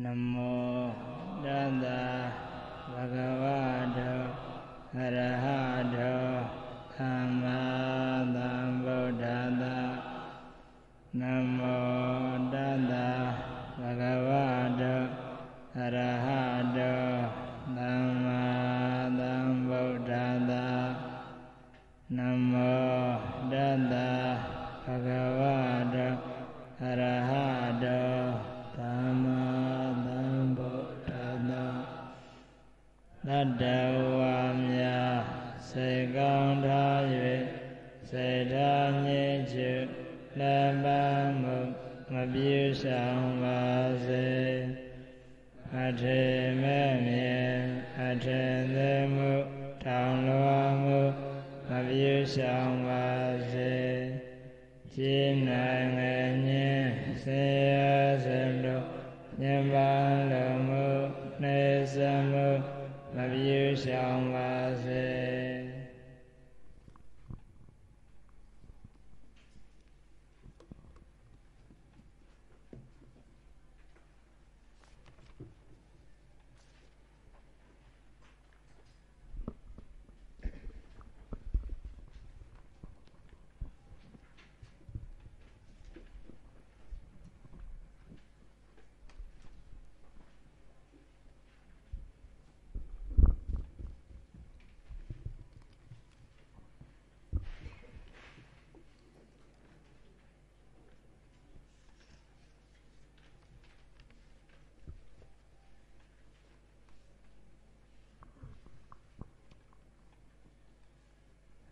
နမောတတဗဂဝတောအရဟ တတ္တဝါမြာစေကောင်းထား၍စေထားငြိချွလက်ပမှုမပြေဆောင်ပါစေအထေမဲ့မြဲအထေသေမှုထောင်လွှာမှုမပြေဆောင်ပါစေကျင်းနိုင်ငယ်ညင်းစေရစလို့ညပါ ပြေဆောင်ပါစေ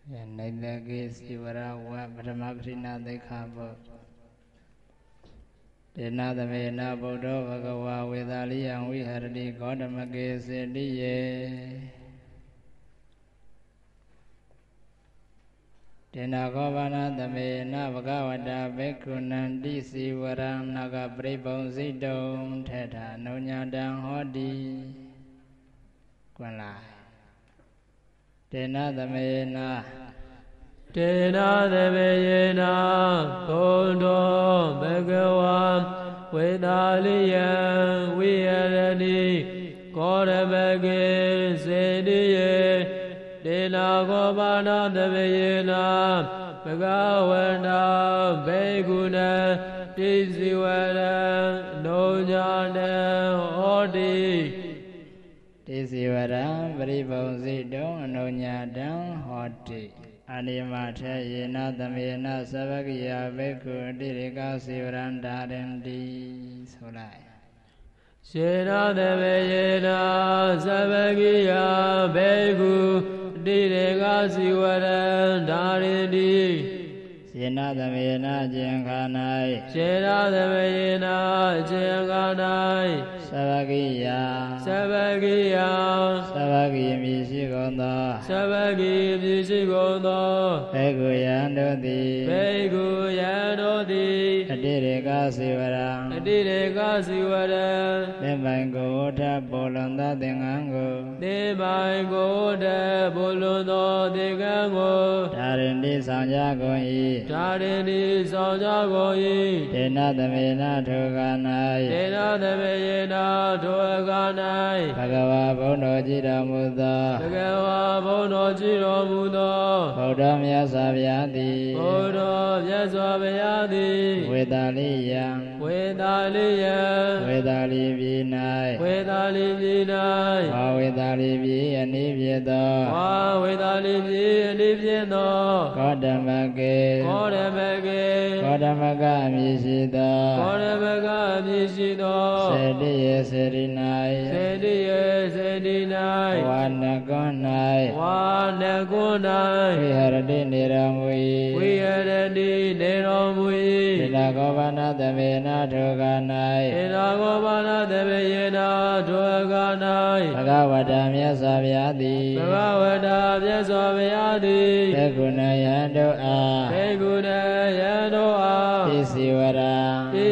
ယ နိုင်တကေစီဝရဝပထမပရိနာသိက္ခာပုဒေနသမေနဗုဒ္ဓဘဂဝါဝေသာလိယံဝိဟရတိဂေါတမကေစေတိယေဒေနခောဘာနာသမေနဘဂဝတာဘေကုဏန္တိစီဝရံနာဂပရိပုံစိတုံထေထနုညာတံဟောတိကွန်လာတေနသမေန တေနသမေယေနဘုဒ္ဓဘဂဝါဝေသာလိယံဝိယရတိကောရမကေစေတိယေတေနာကောပါဏသမေယေနဘဂဝန္တာဘေကုဏတိစီဝရံဒုညာနံဟောတိတိစီဝရံပရိပုံစိတုံအနုညာတံဟောတိ အနိမထေယေနသမေနသဗ္ဗကိယဘေကုအတိရိကစီဝရံဒါရင်တိဆိုလိုက်ရှေရသမေယေနသဗ္ဗကိယဘေကုအတိရိကစီဝရံဒါရင်တိယေနသမေနကျင်ခာ၌ရှေရသမေယေနကျင်ခာ၌ သဗ္ဗကိယသဗ္ဗကိယသဗ္ဗကိယမြည်ရှိကုန်သောသဗ္ဗကိယမြည်ရှိကုန်သောဘေကုယံတို့သည်ဘေကုယံတို့သည်အတိရေကစီဝရံအတိရေကစီဝရံသင်္ပိုင်ကိုထဘောလွန်သောသင်္ကန်းကိုသင်္ပိုင်ကိုထဘောလွန်သောသင်္ကန်းကိုဒါရင်တိဆောင်ကြကုန်၏ဒါရင်တိဆောင်ကြကုန်၏ဒေနသမေနထိုက၌ဒေနသမေယေနထိုအခါ၌ဘဂဝါဘုန်းတော်ကြည်တော်မူသောဘဂဝါဘုန်းတော်ကြည်တော်မူသောဘုရားမြတ်စွာဘုရားသည်ဘုရားမြတ်စွာဘုရားသည်ဝေတာလိယံဝေတာလိယံဝေတာလိပြည်၌ဝေတာလိပြည်၌ဝါဝေတာလိပြည်အနိပြေသောဝါဝေတာလိပြည်အနိပြေသောကောဓမကေကောဓမကေကောဓမကအမည်ရှိသောကောဓမကအမည်ရှိသောစေတိယေစေတိ၌စေတိယေစေတိ၌ဝါနကွန်း၌ဝါနကွန်း၌ဝိဟရတိနေတော်မူ၏ဝိဟရတိနေတော်မူ၏ဣဒကောဘာနာသမေနာထောက၌ဣဒကောဘာနာသမေယေနာထောက၌ဘဂဝတာမြတ်စွာဘုရားသည်ဘဂဝတာမြတ်စွာဘုရားသည်ဘေကုဏယံတို့အားဘေကုဏယံတို့အားပိစီဝရပိ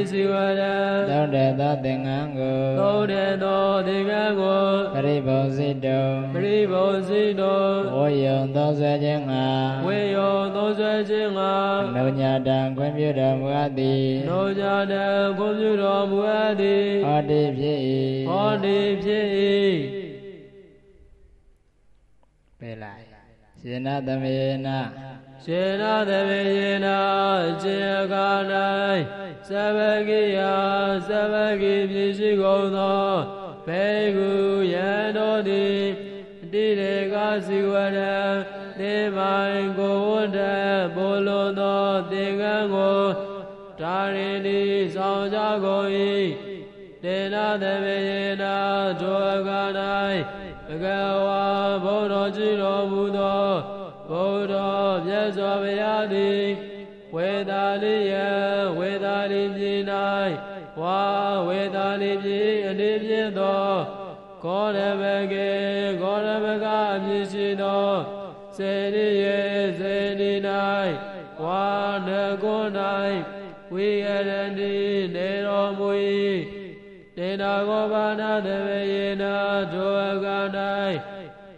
စီဝဝရံသုံးတဲ့သောသင်္ကန်းကိုသုံးတဲ့သောသင်္ကန်းကိုပရိဘုံစိတုံပရိဘုံစိတောဝေယုံသောဆွဲခြင်းငါဝေယောသောဆွဲခြင်းငါလုံညာတံခွင့်ပြုတော်မူအပ်သည်နောကြတံကွန်ပြုတော်မူအပ်သည်ဟောတိဖြစ်၏ဟောဒီဖြစ်၏ပြေလိုက်ရှင်နာသမေနရှင်နာသဗေယေနာခြေကာ၌ သဗ္ဗကိယသဗ္ဗကိပြည့်ရှိကုန်သောဘေကုယံတော်သည်တိရေကစီဝရံသေမိုင်ကိုဝတ္တဘောလုံးသောသင်္ကန်းကိုဒါရင်ဒီဆောင်ကြကုန်၏တေနာသဗေယေနာသောက၌ဘဂဝါဘုရားကြည်တော်မူသောဘုရားမြတ်စွာဘုရားသည် ဝေသာလိယံဝေသာလိပြည်၌ဝါဝေသာလိပြည်အနေဖြင့်သောကောရမကေကောရမကအမည်ရှိသောစေရိယေစေရိ၌ဝါနကု၌ဝိယရဏိနေတော်မူ၏တေနာကောဘာနာတဝေယေနာသောအက၌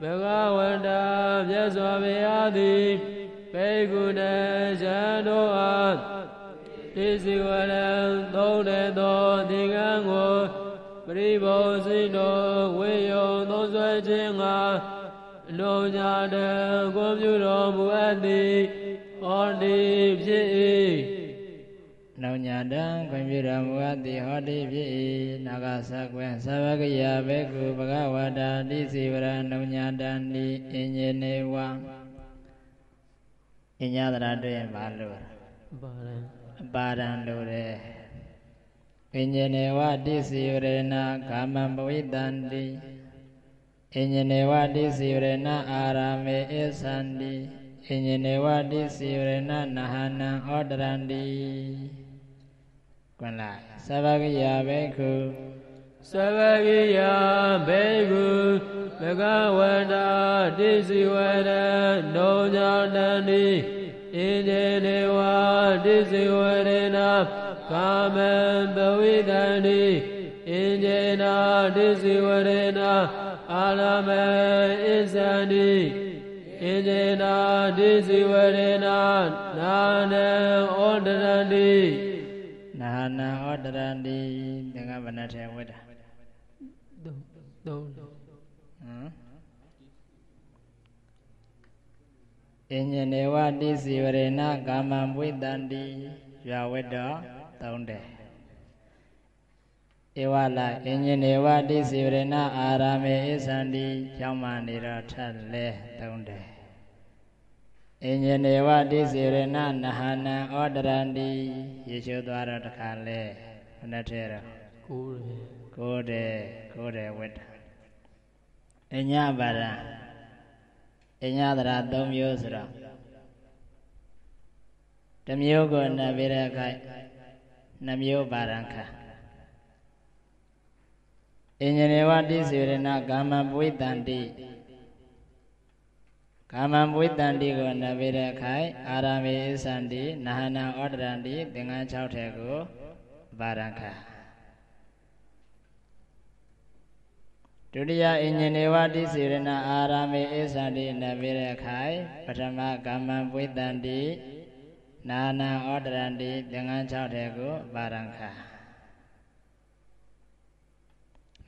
ဘဂဝန္တာမြတ်စွာဘုရားသည် ဘေကုဏဇံတို့အားတိစီဝရံသုံးတဲ့သောသင်္ကန်းကိုပရိဘောစိတော်ဝေယုံသုံးဆွဲခြင်းငါအလုံးကြတံကိုပြုတော်မူအပ်သည်ဟောဒီဖြစ်၏လုံညာတံခွင့်ပြုတော်မူအပ်သည်ဟောတိဖြစ်၏နာဂသကွင်သဗ္ဗကယဘေကုဘဂဝတာတိစီဝရံလုံညာတံနိအင်ညေနေဝံ အညသရာတွေ့ရင်ဘာလို့ပါရံအပါဒံလို့တယ်အင်ညေနေဝတိစီဝရဏကာမံပဝိတန္တိအင်ညေနေဝတိစီဝရဏအာရမေဧသန္တိအင်ညေနေဝတိစီဝရဏနဟနံဩတရန္တိကွန်လိုက်သဗ္ဗကယဘေခု သဗ္ဗကိယဘေကုဘဂဝန္တာတိစီဝရံနောဇာတန္တိဣန္ဒေနေဝတိစီဝရေနကာမံပဝိတန္တိဣန္ဒေနာတိစီဝရေနအာရမေဣဇန္တိဣန္ဒေနာတိစီဝရေနနာနံဩတရန္တိနဟနံဩတရန္တိသင်္ကဗနထေဝိတ္တ သုံး ဟမ်အညေနေဝတိစီဝရေနကာမံဝိတန္တိရွာဝတ္တောသုံးတယ်ဧဝလာအညေနေဝတိစီဝရေနအာရမေဣသန္တိကျောင်းမှနေတော့ထပ်လဲသုံးတယ်အညေနေဝတိစီဝရေနနဟနံဩတရန္တိယေရှုသွားတော့တခါလဲဘယ်နဲ့ထဲတော့ ကိုယ်ရယ် ကိုယ်တယ်ကိုယ်တယ်ဝတ္တ အညပါရံအညသရာ၃မျိုးဆိုတော့တစ်မျိုးကိုနဗေရခိုက်နှမျိုးပါရံခအညနေဝတိစေရဏကာမံပွိတန္တိကာမံပွိတန္တိကိုနဗေရခိုက်အာရမေဣသန္တိနဟနာဩတရန္တိသင်္ကန်း6ထဲကိုပါရံခ ဒုတိယအင်ညင်နေဝတိစေရဏအာရမေဧသန္တိနဗေရခိုင်ပထမကမ္မံပွေတန္တိနာနာဩတရန္တိသင်္ကန်း6ထဲကိုပါရံခာ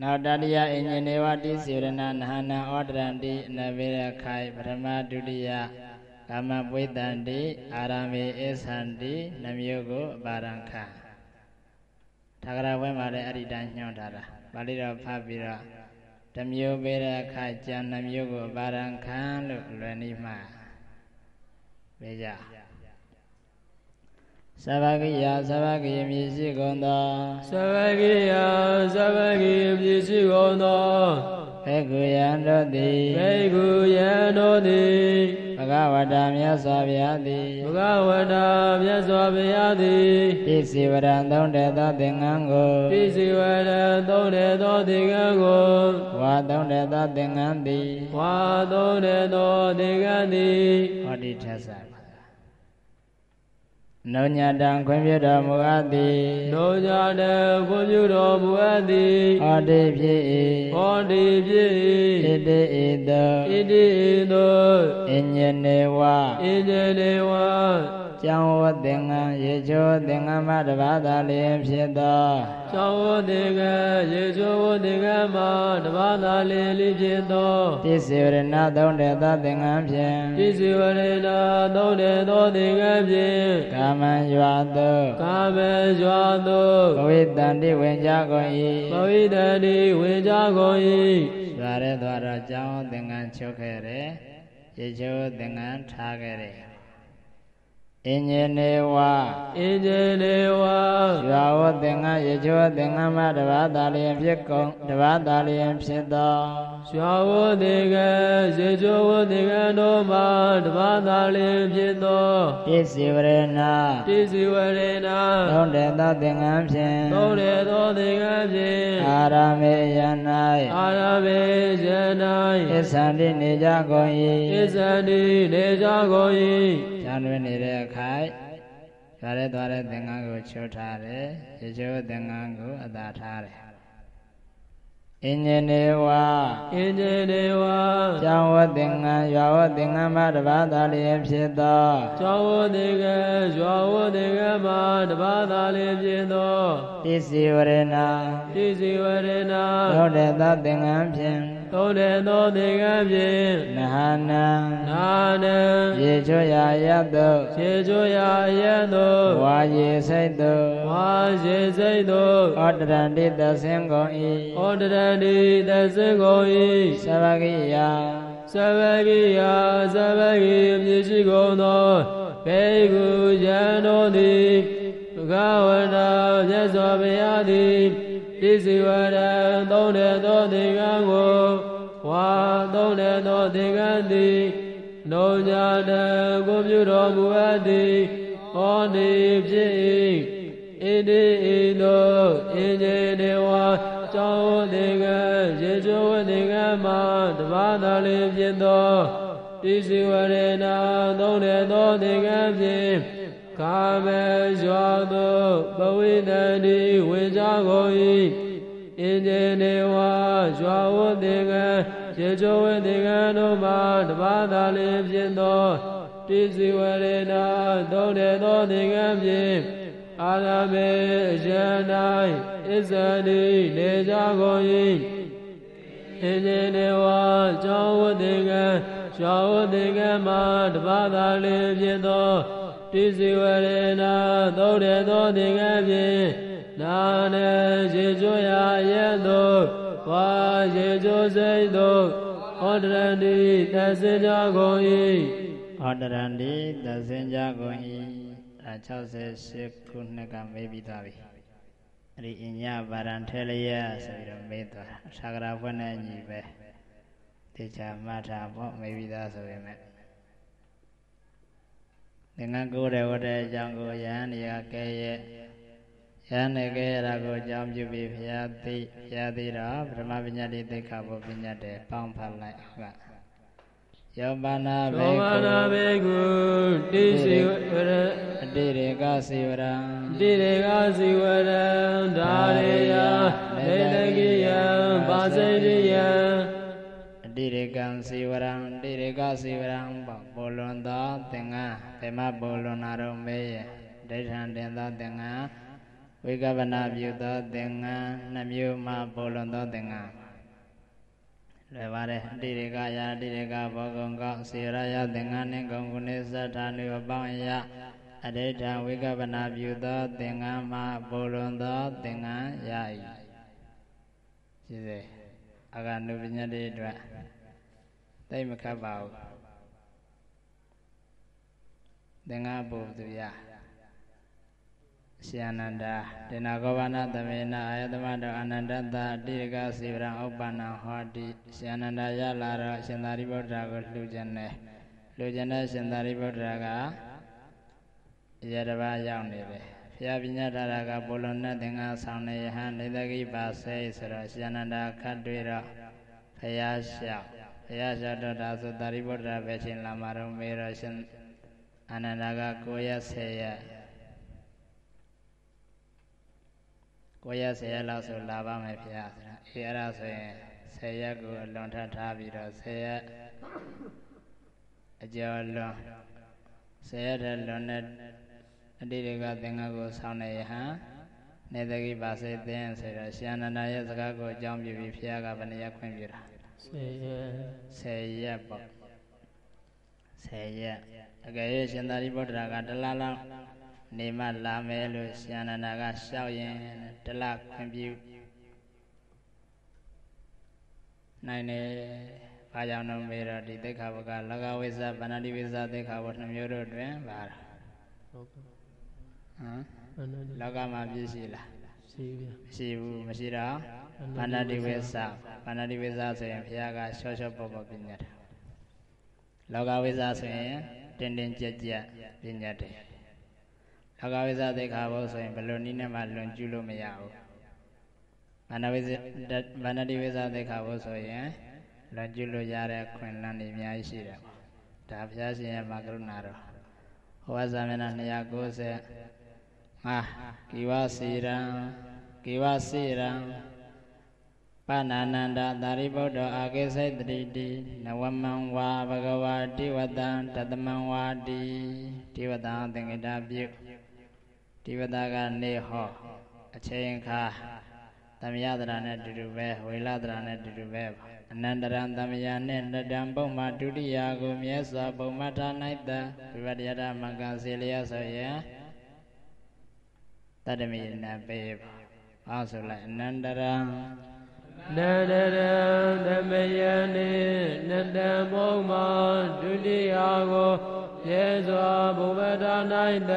နောက်တတိယအင်ညင်နေဝတိစေရဏနာနာဩတရန္တိနဗေရခိုင်ပထမဒုတိယကမ္မံပွေတန္တိအာရမေဧသန္တိနှမျိုးကိုပါရံခာထာဂရဝဲမှာလည်းအဲ့ဒီတိုင်းညွှန်ထားတာပါဠိတော်ဖတ်ပြီးတော့ တမျိုးပေရခကြံနှမျိုးကိုပါရံခံလို့လွယ်နေမှာပြေကြ သဗ္ဗကိယသဗ္ဗကိယမြည်ရှိကုန်သောသဗ္ဗကိယသဗ္ဗကိပြည့်စုံကုန်သောဘေကုယံတို့သည်ဘေကုယံတို့သည်ဘဂဝတာမြတ်စွာဘုရားသည်ဘဂဝတာမြတ်စွာဘုရားသည်တိစီဝရံသုံးတဲ့သောသင်္ကန်းကိုပိစိဝရံသုံးတဲ့သောသင်္ကန်းကိုဝါသုံးတဲ့သောသင်္ကန်းသည်ဝါသုံးတဲ့သောသင်္ကန်းသည်ဟောတိထက်ဆာ နောညာတံခွင့်ပြုတော်မူအပ်သည်နောညာတံခွင့်ပြုတော်မူအပ်သည်ဟောတိဖြစ်၏ဟောတိဖြစ်ဣတိဣတောဣတိသောအညနေဝအင်းကျေနေဝါ ကျောင်းဝသင်္ကန်းရေချိုးသင်္ကန်းမတပါးသာလျင်ဖြစ်သောသောဝတေကရေချိုဝတေကမှာတပါးသာလေးလေးဖြစ်သောပစ္စည်းရဏသုံးတဲ့သောသင်္ကန်းဖြင့်ပစ္စည်းဝရေနာသုံးတဲ့သောသင်္ကန်းဖြင့်ကာမံရွာသောကာမေဇွာသောဘဝိတန္တိဝင်ကြကုန်ပ၏ဝိတန္တိဝင်ကြကုန်၏ရွာရဲသွားတော့ကျောင်းသင်္ကန်းချုပ်ခဲ့တယ်ရေချိုးသင်္ကန်းထားခဲ့တယ် အညနေဝအင်းကျေနေဝါရွာဝသင်္ကန်းရေချိုးသင်္ကန်းမတပါးသာလျင်ဖြစ်ကုန်တပါးသာလျင်ဖြစ်သောရွာဝတေကရေချိုဝတေကတို့မှာတပါးသာလင်ဖြစ်သောပစ္စည်းဝရဏပစ္စည်းဝရေနာသုံးတဲ့သောသင်္ကန်းဖြင့်သုံးတဲ့သောသင်္ကန်းဖြင့်အာရမေယ၌အာရမေဇနိုင်ဣသန္တိနေကြကုန်ဣ၏ဇန္တိနေကြကုန်၏ ကျမ်းတွင်နေတဲ့အခါရွာရဲသွားတဲ့သင်္ကန်းကိုချိုးထားတယ်ရေချိုးသင်္ကန်းကိုအသာထားတယ်အင်းညနေဝအင်းကျေနေဝါကျောင်းဝသင်္ကန်းရွာဝသင်္ကန်းမတပါးသာလျင်ဖြစ်သောကျောင်းဝတေကရွာဝတေကမှာတပါးသာလင်ဖြစ်သောပစ္စည်းဝရဏပစ္စည်းဝရေနာသုံးတဲ့သောသင်္ကန်းဖြင့် သုံးတဲ့သောသင်္ကန်းဖြင့်နဟာနံနာနံရေချိုးရာရသောခြေချိုရာအယံသို့ဝါရေစိတ်သောဝါရေစိတ်သို့ဩတရန္တိသဆင်းကုန်ဩတရဏိသစင်ကုန်၏၏သဗ္ဗကိယသဗ္ဗကိယသဗ္ဗကိအမြင့်ရှိကုန်သောဘေကုယံတို့သည်ဘဂဝနာမြတ်စွာဘုရားသည် ဣဇိဝရံသုံးတဲ့သောသင်္ကန်းကိုဝါသုံးတဲ့သောသင်္ကန်းသည်နောညာတံကိုပြုတော်မူအပ်သည်ဟောနေဖြစ်၏ဣတိဣသောအင်းကျေနေဝါကျောင်းသင်္ကန်းရေချိုးသင်္ကန်းမှာတပါးသာလင်ဖြစ်သောဣဇိဝရေနာသုံးတဲ့သောသင်္ကန်းဖြင့် ကာမေဇွာသောပဝိတန္တိဝင်ကြကုန်၏အင်းကျေနေဝါဇွာဝသင်္ကန်းရေချိုးဝသင်္ကန်းတို့မှာတပါးသာလင်ဖြစ်သောတိစီဝရေနာသုံးတဲ့သောသင်္ကန်းဖြင့်အာရမေအယံ၌ဣဇန္တိနေကြကုန်၏အင်းကျေနေဝါဇွာဝသင်္ကန်းဇွာဝသင်္ကန်းမှာတပါးသာလင်ဖြစ်သော တိစီဝရေနာသုံးတဲ့သောသင်္ကန်းဖြင့်နာနေရေကျွရာရဲ့သို့ဝါရေကျွစိတ်သို့ဩတရန္တိသစင်ကြကုန်၏ဩတရန္တိသဆင်းကြကုန်၏ဒါ68ခုနှစ်ကမေးပြီးသွားပြီအဲ့ဒီအညဗာရံထဲလျက်ဆိုပြီးတော့မေးသွားသာဂရာဘွဲ့နဲ့ညီပဲတေချာမှတ်ထားပေါ့မေးပြီးသားဆိုပေမဲ့ သင်္ကန်းကိုယ်တဲ့ဝတ်တဲ့အကြောင်းကိုယဟန်တွေကကဲရဲ့ယဟန်နဲ့ကဲရတာကိုအကြောင်းပြုပြီးဘုရားသိဘုရားသိတော့ပထမပညာတိသိက္ခာပုပညာတဲ့ပေါင်းဖတ်လိုက်ဟုတ်ကယောပါနာဘေသောမကုနာဘေကုတိစီဝရအတိရေကစေဝရံတိရေကစီဝရံဒါရေယလေတကိယံပါစိရိယံအ တိရေကံစေဝရံအတိရေကစေဝရံဘောလွန်သောသင်္ကန်းဗေမဘောလွန်နာတော်မေးရဲ့ဒိဋ္ဌံတင်သောသင်္ကန်းဝိကပနာပြုသောသင်္ကန်းနှမျိုးမှဘောလွန်သောသင်္ကန်းလွယ်ပါတယ်အတိရေကယာအတိရေကဘောကုံကောစေရယသင်္ကန်းနှင့်ဂုံကုနေသတ္ထာနုအပေါင်းယအဋိဋ္ဌံဝိကပနာပြုသောသင်္ကန်းမှဘောလွန်သောသင်္ကန်းရ၏ရှိစေ အကနုပညာတိအတွက်သိမခတ်ပါဘူးသင်္ကန်းပုသူရရှင်အနန္ဒာတေနာကောဘာနာသမေနအာယတမတောအနန္တတအတိရကစီဝရံဥပ္ပန္နဟောတိရှင်အနန္ဒာရလာတော့ရှင်သာရိပုတ္တရာကိုလှူခြင်းနဲ့လှူခြင်းနဲ့ရှင်သာရိပုတ္တရာကရတပါးရောက်နေတယ် ရပညာထာရကပုလောနသင်္ဃဆောင်နေယဟန်နေတကိပါစေဆိုတော့ရှင်နန္ဒာခတ်တွေ့တော့ဖယားရှောက်ဖယားရှောက်တော့ဒါဆိုတာရိပုတ္တရာပဲရှင်လာမှာတော့မေတော့ရှင်အနန္ဒာက9ရက်10ရက်9ရက်10ရက်လောက်ဆိုလာပါမယ်ဖယားဆိုတာအေးအဲ့ဒါဆိုရင်10ရက်ကိုအလွန်ထပ်ထားပြီးတော့10ရက်အကျော်လွန်10ရက်ထက်လွန်တဲ့ အတိတွေကသင်္ကန်းကိုဆောင်းနေရဟန်းနေတကိပါစေသင်ဆိုတော့ရှင်အနန္ဒာရဲ့စကားကိုအကြောင်းပြုပြီးဖေကဗဏ္ဍရခွင့်ပြုတာဆေးရဲ့10ရက်ပေါ့10ရက်အကယ်၍ရှင်သာရိပုတ္တရာကတလားလောက်နေမှလာမယ်လို့ရှင်အနန္ဒာကရှောက်ရင်တလားခွင့်ပြုနိုင်တယ်။ဘာကြောင့်လို့မေးတော့ဒီသိက္ခာဘကလကဝိဇ္ဇဗန္တိဝိဇ္ဇသိက္ခာဘနှမျိုးတို့တွင်ပါတာဟုတ်ကဲ့ ဟမ်အနန္တလောကမှာပြည့်ရှိလားရှိဗျာမရှိဘူးမရှိတော့ဗန္တိဝိဇ္ဇဗန္တိဝိဇ္ဇဆိုရင်ဘုရားကရှော့ရှော့ပေါ့ပေါ့ပြညတ်တယ်လောကဝိဇ္ဇဆိုရင်တင်းတင်းကြပ်ကြပ်ပြညတ်တယ်လောကဝိဇ္ဇသိက္ခာဘဆိုရင်ဘယ်လိုနည်းနဲ့မှလွန်ကျူးလို့မရဘူးဗန္ဒဝိဇ္ဇဗန္တိဝိဇ္ဇသိက္ခာဘဆိုရင်လွန်ကျူးလို့ရတဲ့ခွင့်လန်းတွေအများကြီးရှိတယ်ပေါ့ဒါဘုရားရှင်ရဲ့မကရုဏာတော်ဟောဝဇာမျက်နှာ290 ငါကိဝစီရံကိဝစီရံပဏာနန္ဒသာရိပုတ္တအာကိစိတ်တိတိနဝမံဝါဘဂဝါတိဝတံတတမံဝါတိတိဝတံသင်္ကေတပြုတိဝတကနေဟောအချိန်ခါသမယတရာနဲ့တူတူပဲဝေလတရာနဲ့တူတူပဲပါအနန္တရံသမယနဲ့နတံပုံမဒုတိယကိုမြဲစွာပုံမထား၌တဝိပတ္တယတမကံစေလျက်ဆိုရင် တတ္တမိနပေပါအောင်ဆိုလိုက်အနန္တရံနန္ဒရံသမယနိနတံဘုံမဒုတိယကိုရေစွာဘုဗ္ဗတာ၌တ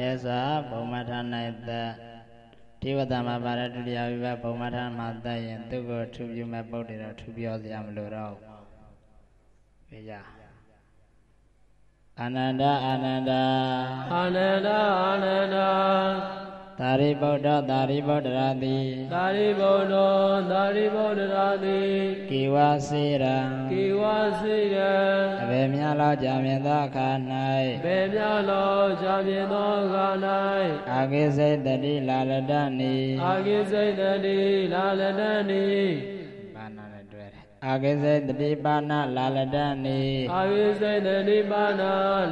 ယေသဘုံမထာ၌တတိဝတ္တမပါရဒုတိယဝိဘဘုံမထာမှာတတ်ရင်သူကိုထူပြုမဲ့ပုဒ်တွေတော့ထူပြောစရာမလိုတော့ဘူးပြေကြ အာနန္ဒအာနန္ဒအာနန္ဒအာနန္ဒသာရိပုတ္တသာရိပုတ္တရာတိသာရိပုတ္တောသာရိပုတ္တရာတိကိဝစေရံကိဝစိရံအဘေမြလောက်ကြာမြင်သောအခါဘေမြလောဇာပြေသောခါ၌အာကိစိတ်တတိလာလတနိ၌အာကိစိတ်တတိလာလတနိပါဏနဲ့တွဲတယ် အာကိစေတတိပါဏလာလတနိအာကိစိတ်တတိပါဏ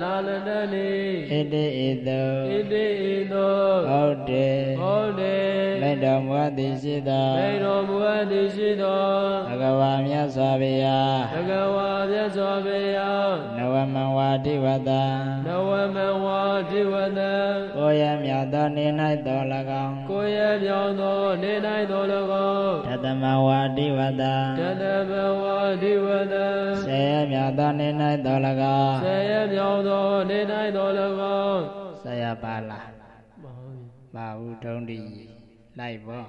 လာလတနိဣတိဣတောဣတိဣသောဟုတ်တေဟုတ်တယ်မိတ္တော်မူအပ်သည်ရှိသောမေတော်မူအပ်သည်ရှိသောဘဂဝါမြတ်စွာဘုရားဘဂဝါမြတ်စွာဘုရားနဝမံဝါတိဝတံနဝမဝါတိဝတံကိုရမြောက်သောနေ၌တော်၎င်းကိုယ်ရဲ့ပြောင်းသောနေ၌တော်၎င်းတတမဝါတိဝတံတတဘဝတိဝတံဆေရမြောက်သောနေ၌တော်၎င်းဆေရပြောင်းသောနေ၌တော်၎င်းဆရာပါလားပါဟုထုံးတိလိုက်ပေါ့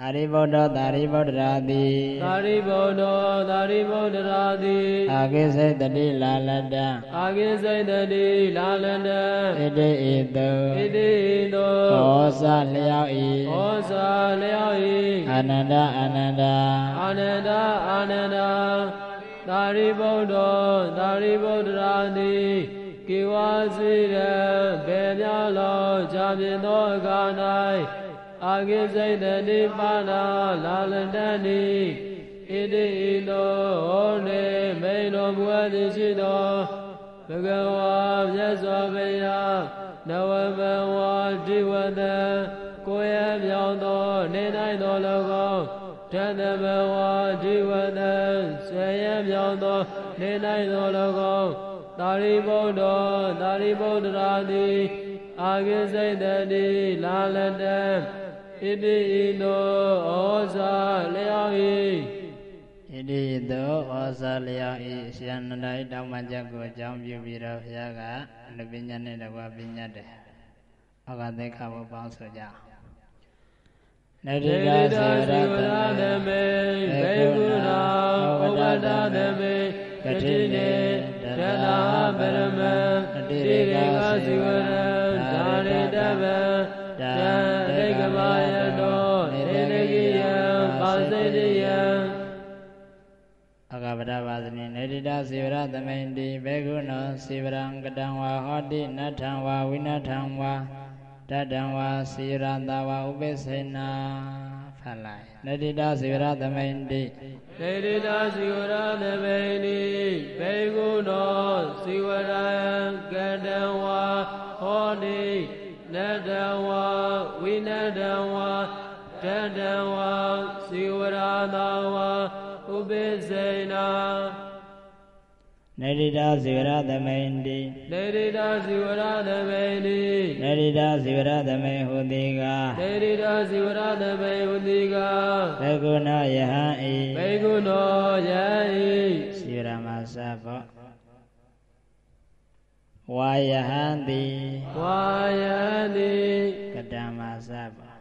သာရိပုတ္တသာရိပုတ္တရာတိသာရိပုတ္တောသာရိပုတ္တရာတိအာကိစေတတိလာလတံအာကိစိတ်တတိလာလန္တံဣတိဣတောဣတိဣသောဟောစလျောက်ဤဟောစာလျောက်၏အာနန္ဒအာနန္ဒာအာနန္ဒအာနန္ဒာသာရိပုတ္တောသာရိပုတ္တရာတိကိဝါစီရံဘေမြလောဇာပြင်းသောအခါ၌ အာကိစိတ်တတိပါဏာလာလန္တနိဣတိဣသောဟောနေမိန်တော်မူအပ်သည်ရှိသောဘဂဝါမြတ်စွာဘုရားနဝမဝါတိဝတံကိုယ်ရမြောင်သောနေ၌တော်၎င်းတတဘဝဒီဝတံဆွေရမြောင်သောနေ၌တော်၎င်းသာရိပုတ္တောသာရိပုတ္တရာတိအာဂိစိတ်တတိလာလတံ ဣတိဣသောဩဇာလျောက်၏ဣတိတောဩဇာလျောက်ဤရှင်နန္ဒာဤတောင်းပန်ချက်ကိုအကြောင်းပြုပြီးတော့ဘုရားကအနုပညာနဲ့တကွာပညာတယ်။ဩဃသိက္ခာဘပေါင်းဆိုကြအောင်။နတ္တိဒေကဝစေတာရသေဝတနာသမေဘေကုဏာဥပဒသမေကတိနေတနာပရမံတိရေကဇိဝရံဓာရိတဗံတံတိ ကမယတောနေတကိယံပါစိတယံအကပဒပါသနိနေတိတစေဝရသမိန်တိဘေကုဏောစေဝရံကတံဝါဟောတိနထံဝါဝိနထံဝါတတံဝါစီရတဝဥပိစ္ဆေနာဖတ်လိုက်နတိတစီရသမိန်တိဒေတိတာစီဝရသမေနိဘေကုနောစီဝရံကတံဝါဟောတိ နတံဝါဝိနတံဝါတတံဝါစီဝရသာဝါဥပိစ္ဆေနာနတိတစီရသမိန်တိဒေတိတာစီဝရသမေနိနတိတစီရသမိန်ဟူတိကဒေတိတာစီဝရသမေဥတိကဘေကုဏယဟံဤဘေကုနောယံဣစီရမသဘော ဝါယဟံတိဝါယံတိကတမသဘော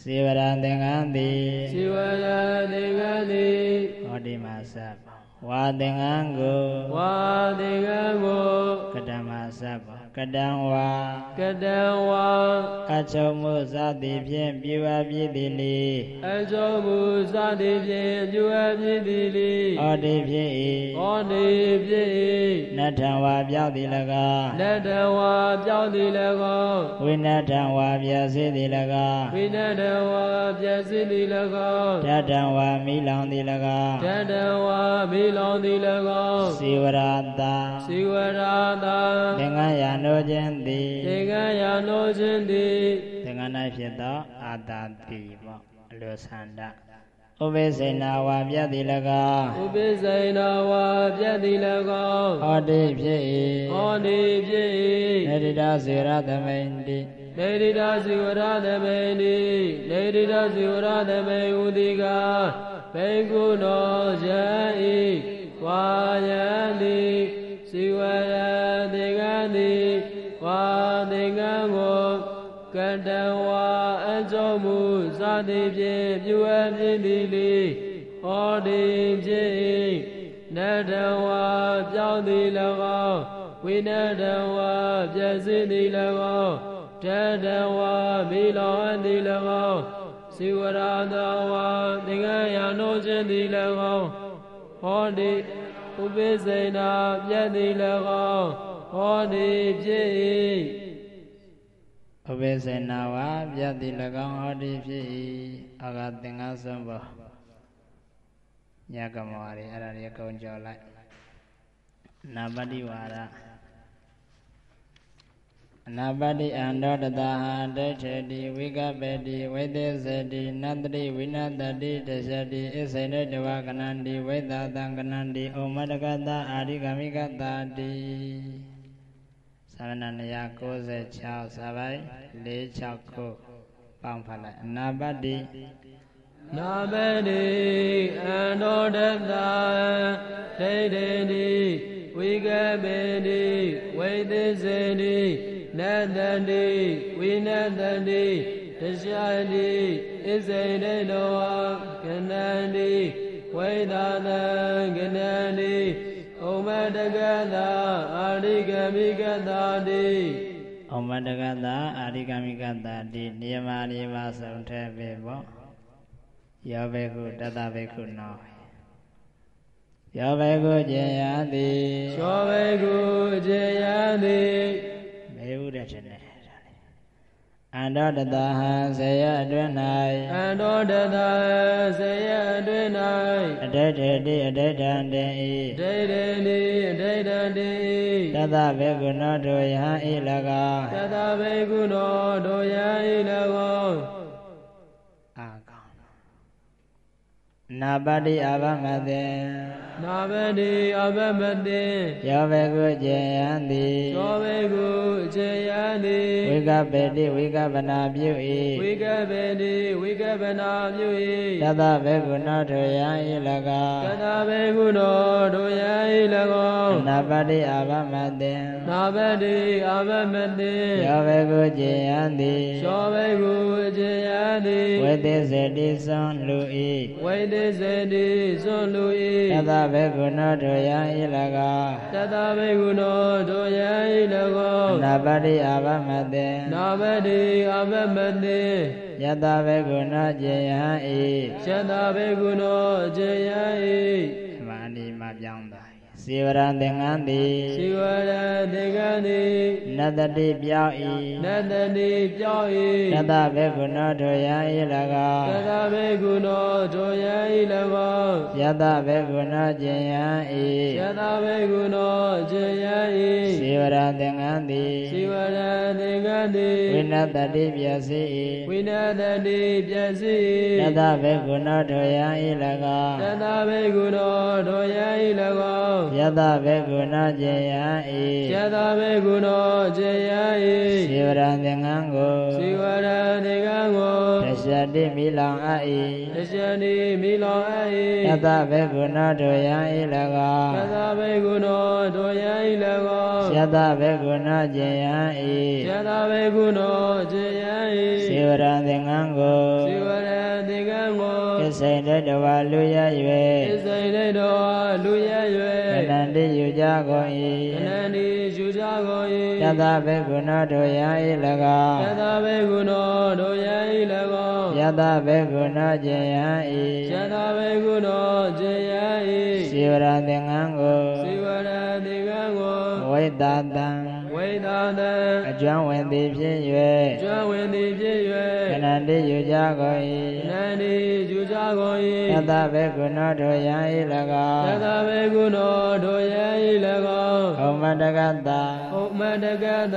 စီဝရသင်္ကန်းတိစီဝရတေကတိဟောဒီမသဘော ဝါသင်္ကန်းကိုဝါတေကံကိုကတမသဘောကတံဝါကတံဝါအချုပ်မှုစသည်ဖြင့်ပြဝပြည့်သည်လေအကျော်မူစသည်ဖြင့်ကျွအပြည့်သည်လီဟောဒီဖြင့်ဟောနေပြည့်နထံဝါပြောက်သည်၎င်းလက်တဝါပြောင်းသည်၎င်းဝိနထံဝါပြစေသည်၎င်းဝိနတဝါပြည့်စည်သည်၎င်းတတံဝါမိလောင်သည်၎င်းတတဝါမိလောင်သည်၎င်းစီဝရတာစီဝရာတာသင်္ကန်းရာနိုခြင်းသည်တေကံယာနောခြင်းသည်သင်္ကန်း၌ဖြစ်သောအာတာတိပေါ့အလိုဆန္ဒဥပိ္ပစေနာဝါပြသည်၎င်းဥပိစ္ဆေနဝါပြည့်သည်၎င်းဟောတိဖြစ်ဟောနေပြည့်၏နေတိတစေရသမိန်တိနေရိတာဇီဝရသမေနိနေရိတာဇီဝရသမေဥတိက ဘေကုနောယံဤဝါယံတိဇီဝရတေကံတိဝါတေကံကိုကတံဝါအကြောမှုစသည်ဖြင့်ပြုအပ်ဖြစ်သည်လေဟောတိဖြစ်၏နတဝါပြောင်းသည်၎င်းဝိနတဝါပြည့်စည်သည်၎င်းတတဝါမိလောအပ်သည်၎င်း စီဝရသောဝါသင်္ကယာနောခြင်းသည်၎င်းဟောတိဥပိစ္ဆေနာပြည့်သည်၎င်းဟောတိဖြစ်၏ဥပိ္ပစေနာဝါပြသည်၎င်းဟောတိဖြစ်၏အာဂသင်္ကန်းဆုံးဘောညကမောရီအဲ့ဒါတွေအကုန်ကြော်လိုက်နာပတိဝါရ အနာပတိအန္တောတတဟဒိဋ္ဌတိဝိကပေတိဝိသေသတိနတ္တိဝိနတတိတသတိအစ္ဆေနတဝကနန္တိဝိသသံကနန္တိဩမတကတအာရိကမိကတတိသာဝနာ196စာပိုင်46ခုပေါင်းဖတ်လိုက်အနာပတိနာမတိအန္တောတတဒိဋ္ဌိတိဝိကပေတိဝိသစ္စေတိ နတ္တိဝိနတတိတရှာတိဣစေတေတောကနန္တိဝိသာသံကနန္တိဩမတကတာအာရိကမိကတာတိဩမတကတအာရိကမိကတတိနိယမနိယမဆုံးထဲပဲပေါ့ယောဘေကုတတဘေကုနောယောဘေကုကျင်ရသည်ချောဘေကုကျေယတိမေဟု တဲ့ခြင်းနဲ့ဒါလေးအန္တောတတဟံဇေယအတွင်းအန္တောတတစေယအတွင်၌၌အဋ္ဌေတိအဋ္ဌံတင်ဤဒိဋ္ဌိနိဒိဋ္ဌံတိတတဘေကုနောတို့ယဟံဤ၎င်းတတဘေကုနောဒုယံဤ၎င်းအာကောင်းနာပတိအာဘမတေ နာမတိအဘမတိယောဘေကုကျင်ယံသည်သောဘေကုကျေယတိဝိကပေတိဝိကပနာပြု၏ဝိကပေတိဝိကပနာပြုတ၏သဘေကုနောထယံဤ၎င်းတတဘေကုနောဒုယံဤ၎င်းနာပတိအာဘမတေနာမတိအဘမတိယောဘေကုကျင်ယံသည်သောဘေကုကျေယတိဝိသေစေတိသွန်လူ၏ဝိသေစေတိသွန်လူတ၏သဘေကုနောထယံဤ၎င်းတတဘေကုနောဒုယံဤ၎င်းနာပတိအာဘမတေနာမတိအဘမတိယတဘေကုနောကျင်ယံဤရှတဘေကုနောကျေယံဤမာနိမပြောင်းတာ စစေဝရံသင်္ကန်းသည်စီဝရတေကံတိနတတိပြောင်း၏နတတိပြောင်း၏တတဘေကုဏောထိုယံဤ၎သင်းတဘေကုဏောဒုယံဤ၎င်းယတဘေကုဏောကျင်ယံဤယတဘေကုဏောခြေယံဤစေဝရံသင်္ကန်းသည်စီဝရတေကံတိဝိနတတိပျစီဝိနတတိပျက်စီတတဘေကုဏောထိုယံဤ၎င်းတတဘေကုဏောဒုယံဤ၎င်းယတဘေကုဏောကျင်ယံဤယတဘေကုဏောခြေယံဤစေဝရံသင်္ကန်းကိုစီဝရတေကံကိုတရှတိမိလောင်အပ်တရှတိမိလောအ၏ဤယတဘေကုဏောထိုယံဤ၎င်းယတဘေကုဏောဒုယံဤ၎င်းယတဘေကုဏောကျင်ယံဤယတဘေကုဏောခြေယံဤစေဝရံသင်္ကန်းကိုစီဝရတေကံကိုကိ စိန်တတဝါလူရဣ၍စိန်တေတော်လူရကနန္တိယူကြကုန်၍၏အနန္တိယူကြကုန်ယ၏တဘေကုဏောထိုယံဤ၎င်းယတဘေကုဏောဒုယံဤ၎င်းယတဘေကုဏောကျင်ယံဤယတဘေကုဏောခြေယံဤစေဝရံသင်္ကန်းကိုစီဝရတေကံကို ဝိတတံဝိသာတံအကျွမ်းဝင်သည်ဖြစ်ကျွမ်းဝင်သည်ဖြစ်၍၍ကနန္တိယူကြကုန်အ၏နန္တိယူကြကုန်ယ၏တဘေကုဏောထိုယံဤ၎ယင်းတဘေကုဏောဒုယံဤ၎င်းဩမတကတဥမ္မတကတ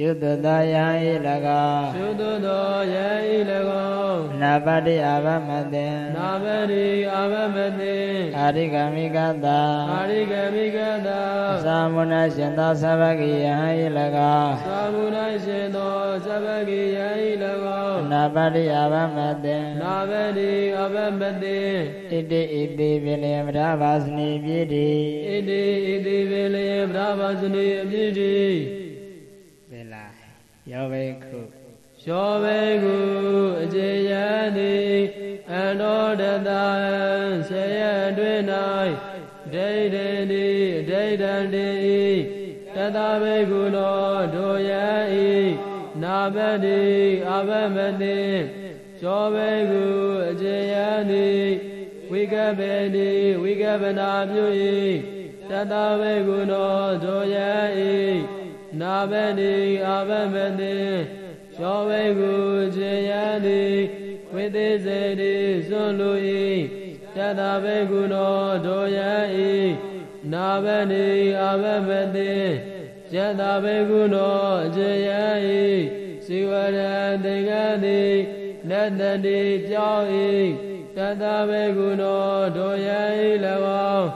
ယုတတယံဤ၎င်းသုတသောယံဤ၎င်းနာပတိအဘမတေနာဘရိအာဘမတိအာရိကမိကတအာရိကမိကတာသာမဏရှင်သောသဗ္ဗကိယံဤ၎င်းသာမုဏရှင်သောသဗ္ဗကိယံဤ၎င်းနာပတိအဘမတေနာဘရိအာဘမတိဣတိဣတိပိလေမရဘာစနိပိတိဣတိဣတိဝေလေဗြဟ္မစနေအပြည့်တိသေလာ ယောဘိက္ခုယောဘေကုအခြေယတိအန္တောတတံဆေယအတွင်၌ဒိဋ္ဌိတိဒိဋ္ဌံတိတတဘေကုလောဒုယဤနာဘတိအဘမတိယောဘေကုအခြေယတိဝိကပေတိဝိကပနာပြု၏တတဘေကုလောဒုယဤ နာဘတိအဘမတိယောဘိကုခြေယတိဝိသေစေတိစွန့်လူ၏တတဘိကုနောဒုယဤနာဘတိအဘမတိယတဘိကုနောခြေယဤစီဝရတေကတိနတတိပြောင်း၏တတဘိကုနောဒုယဤ၎င်း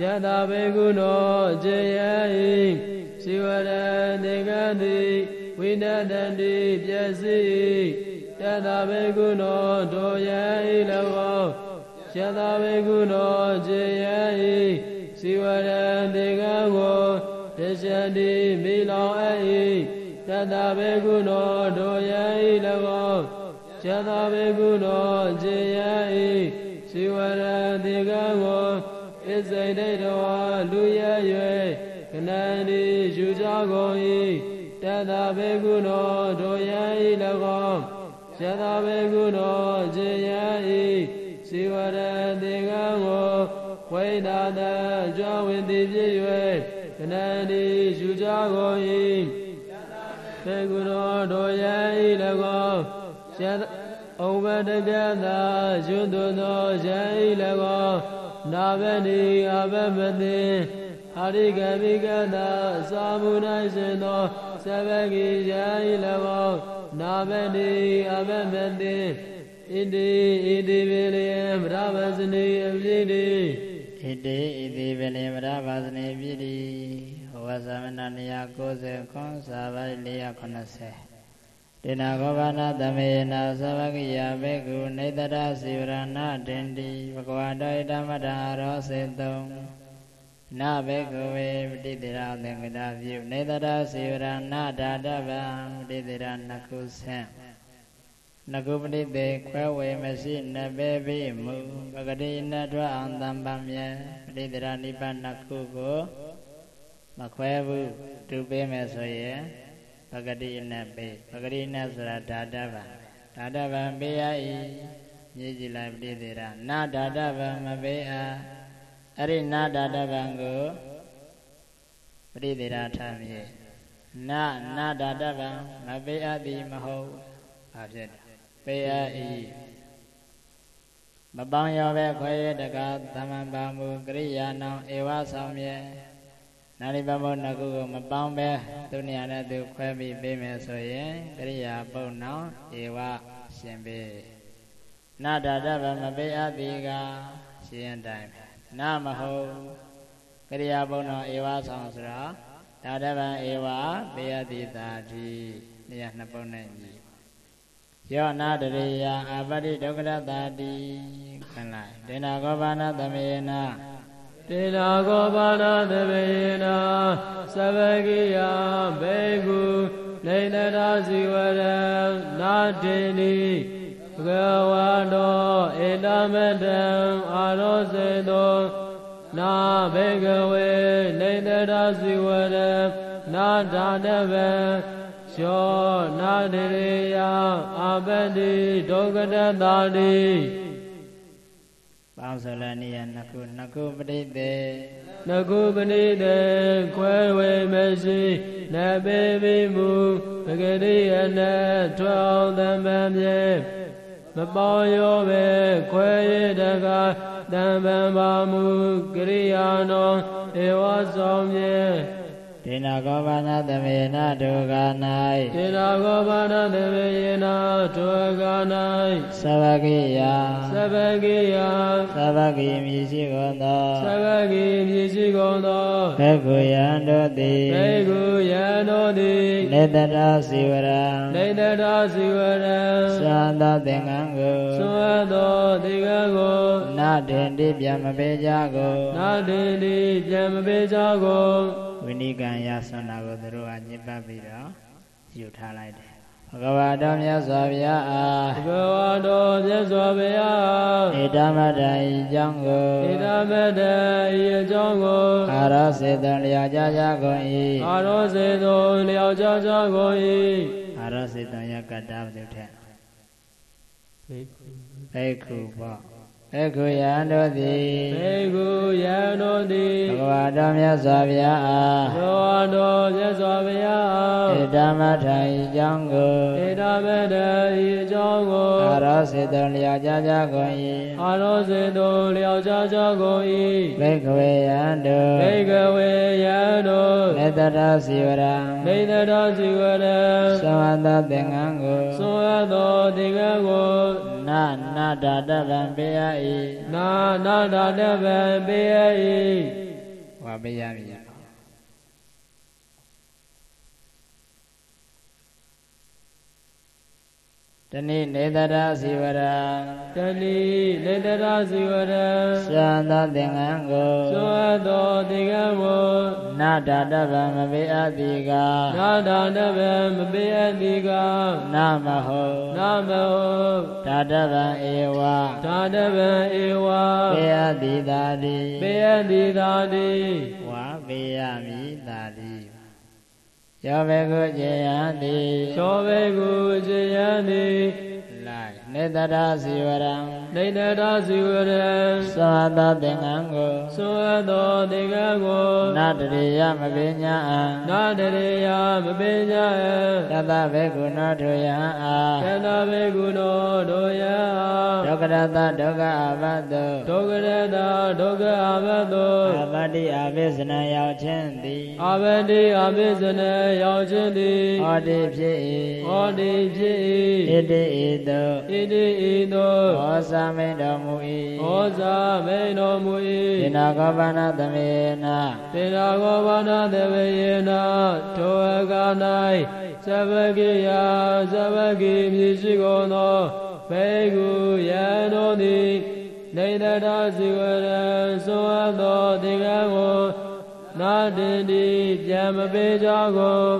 ယတဘိကုနောခြေယဤ စီဝရတေကတိဝိနတန္တိပျက်စီတတဘေကုနောဒုယံဤ၎င်းယတဘေကုနောခြေယံဤစီဝရံတေကံကိုတရှတိမိလောင်အပ်၏တတဘေကုနောဒုယံဤ၎င်းယတဘေကုနောခြေယံဤစီဝရံတေကံကိုဣစိတ်တေတဝါလူရ၍က နန္တိယူကြကုန်၏တတဘေကုနောဒုယံဤ၎င်းယတဘေကုနောခြေယံဤစီဝရတေကံကိုဝိဒါတကြွဝင်သည်ဖြစ်၍ကနန္တိယူကြကုန်၏ဘေကုနောဒုယံဤ၎င်းယတဩဝတကတာယွတ်သောယံဤ၎င်းနာဘတိအဘမတိ အာရိကမိကတာသာမုဏရှင်သောသဗ္ဗကိယဤ၎င်းနာဘတိအဘမတိဣတိဣတိပိလေမရဝဇနိအပြည့်တိဣတိဣတိပိလေမရဘာစနိပိတိဟောဝသမဏ290ခွန်စာပိုက်490တေနာဂောဘာနာသမေနာသဗ္ဗကိယဘေကုနေတရစီဝရဏတင်တိဘဂဝါတောဣတမတရောစေတုံ နာဘေကုဝေပတိတိရာသင်္ကတာပြုနေတရစီဝရဏဓာတဗံပတိတိရာနကုဆံနကုပတိတေခွဲဝေမရှိနဘေဘိမူပဂတိနထွအံတံပံမြဲပတိတိရာနိဗ္ဗာန်ခုကိုမခွဲဘူးတူပေးမယ်ဆိုရင်ပဂတိနဲ့ပေးပဂတိနဲ့ဆိုတာဓာတဗံဓာတဗံပေးရ၏မြည်ကြည့်လိုက်ပဋိသေရနာဓာတဗံမပေးအား အဲ့ဒီနာဓာတဗံကိုပဋိသေရထမ်းမြေနာနာဓာတဗံမပေးအပ်သည်မဟုတ်ဘာဖြစ်လဲပေးအပ်၏မပေါင်းရောပဲခွဲရတကသမံပါမူကရိယာနောင်ဧဝဆောင်မြဲနာရိပမောနကုကိုမပေါင်းပဲသူနေရာနဲ့သူခွဲပြီးပေးမယ်ဆိုရင်ကရိယာပုံနောင်ဧဝရှင်ပေးနာဒတဗမပေးအပ်သည်ကရှင်ရင်တိုင်း နာမဟုတ်ကရိယာပုံနောင်ဧဝဆောင်ဆိုတော့ဒါတဗံဧဝပေးအပ်သည်သာတိနေရာနှစ်ပုံနဲ့ညီယောနာတရိယာအပတိဒုက္ခရတာတိခဏလိုက်ဒေနာကောဘာနာသမေနာတေနာကောဘာနာသမေနာသဗ္ဗကိယဘေကုနေတရာဇီဝရနာတေနိဘ ဂဝါတောဧတမတံအာရောစေတောနာဘေကဝေနေတရာဇီဝရနာဒါတဗံယောနာတရေယအပတိဒုက္ခတတာတိပေါင်းစလနိယနှစ်ခုနှစ်ခုပဋိသေနှစ်ခုပဋိသေခွဲဝေမရှိနဘေမိမူပဂရိယနထွောင်းသမ္ပံမြေ မပေါရောပဲခွဲရတကတံပံပါမူကရိယာနောဧဝဆောင်မြေ ဒေနာကောဘာနာသမေနဒုက္ခ၌ဒေနာကောဘာနာသမေနဒုက္ခ၌သဗ္ဗကိယသဗ္ဗကိယသဗ္ဗကိမြည်ရှိကုန်သောသဗ္ဗကိမြည်ရှိကုန်သောဘေကုယံတို့သည်ဘေကုယံတို့သည်နေတရာစီဝရံနေတရာစီဝရံသံသာသင်္ကန်းကိုသွတ်သောသင်္ကန်းကိုနာတင်တိပြန်မပေးကြကိုနာတင်တိပြန်မပေးကြကို ဝိနိကံရဆွမ်းတာကိုသူတို့ကညစ်ပတ်ပြီးတော့ယူထားလိုက်တယ်ဘဂဝါတော်မြတ်စွာဘုရားအားဘဂဝါတော်မြတ်စွာဘုရားဣဒမတံဤအကြောင်းကိုဣဒမတံဤအကြောင်းကိုအာရောစေတံလျောက်ကြကြကုန်၏အာရောစေတံလျောက်ကြကြကုန်၏အာရောစေတံယကတ္တဘုဒ္ဓဘေကုဘောေ ကုယံတို့သည်ဘေကုယံတို့သည်ဘဂဝါတော်မြတ်စွာဘုရားအားဘဂဝါတော်မြတ်စွာဘုရားအားဣဒမထိုင်အကြောင်းကိုဣဒမထိုင်အကြောင်းကိုအာရောစေတုံလျောက်ကြကြကုန်၏အာရောစေတုံလျောက်ကြကြကုန်၏ဘေကဝေယံတို့ဘေကဝေယံတို့နေတရစီဝရံနေတရစီဝရံသောသောသင်္ကန်းကိုသောသောသင်္ကန်းကို နာနာတာတဗံပေယ၏နာနာတာတဗံပေယ၏ဟောပေးရပြီတ ဏိနေတရာစီဝရတဏိနေတရာစီဝရသာသောသင်္ကန်းကိုသောသောသင်္ကန်းကိုနာတာတဗံမပေးအပ်သည်ကနာတာတဗံမပေးအပ်သည်ကနာမဟုတ်နာမဟုတ်တာတဗံဧဝတာတဗံဧဝပေးအပ်သည်သာတိပေးအပ်သည်သာတိဝါပေးရမည်သာတိ ယောဘေကုကျေယံတိသောဘေကုကျေယံတိလိုက် နေတရာစီဝရံနေတရာစီဝရံသောသောသင်္ကန်းကိုသောသောသင်္ကန်းကိုနာတရိယမပညာအံနာတရိယမပညာအံတတဘေကုနောထုယံအာတတဘေကုနောတို့ယံအာဒုက္ခရတဒုက္ခအဘတ်တောဒုက္ခရတဒုက္ခအဘတ်တောအဘတိအဘိဇနရောက်ခြင်းသည်အဘတိအဘိဇနရောက်ခြင်းသည်ဟောတိဖြစ်၏ဟောတိဖြစ်၏ဣတိဣတောဣတိဣတောဟောစာမိန်တော်မူ၏ဟောစာမိန်တော်မူ၏တေနာကောဘာနာသမေနာတေနာကောဘာနာသမေနာထိုအခါ၌သဗ္ဗကိယသဗ္ဗကိမြည်ရှိကုန်သောဘေကုယံတို့သည်နေတတာစီဝရံသောအသောသင်္ကန်းကိုနာတင်တိပြန်မပေးကြကုန်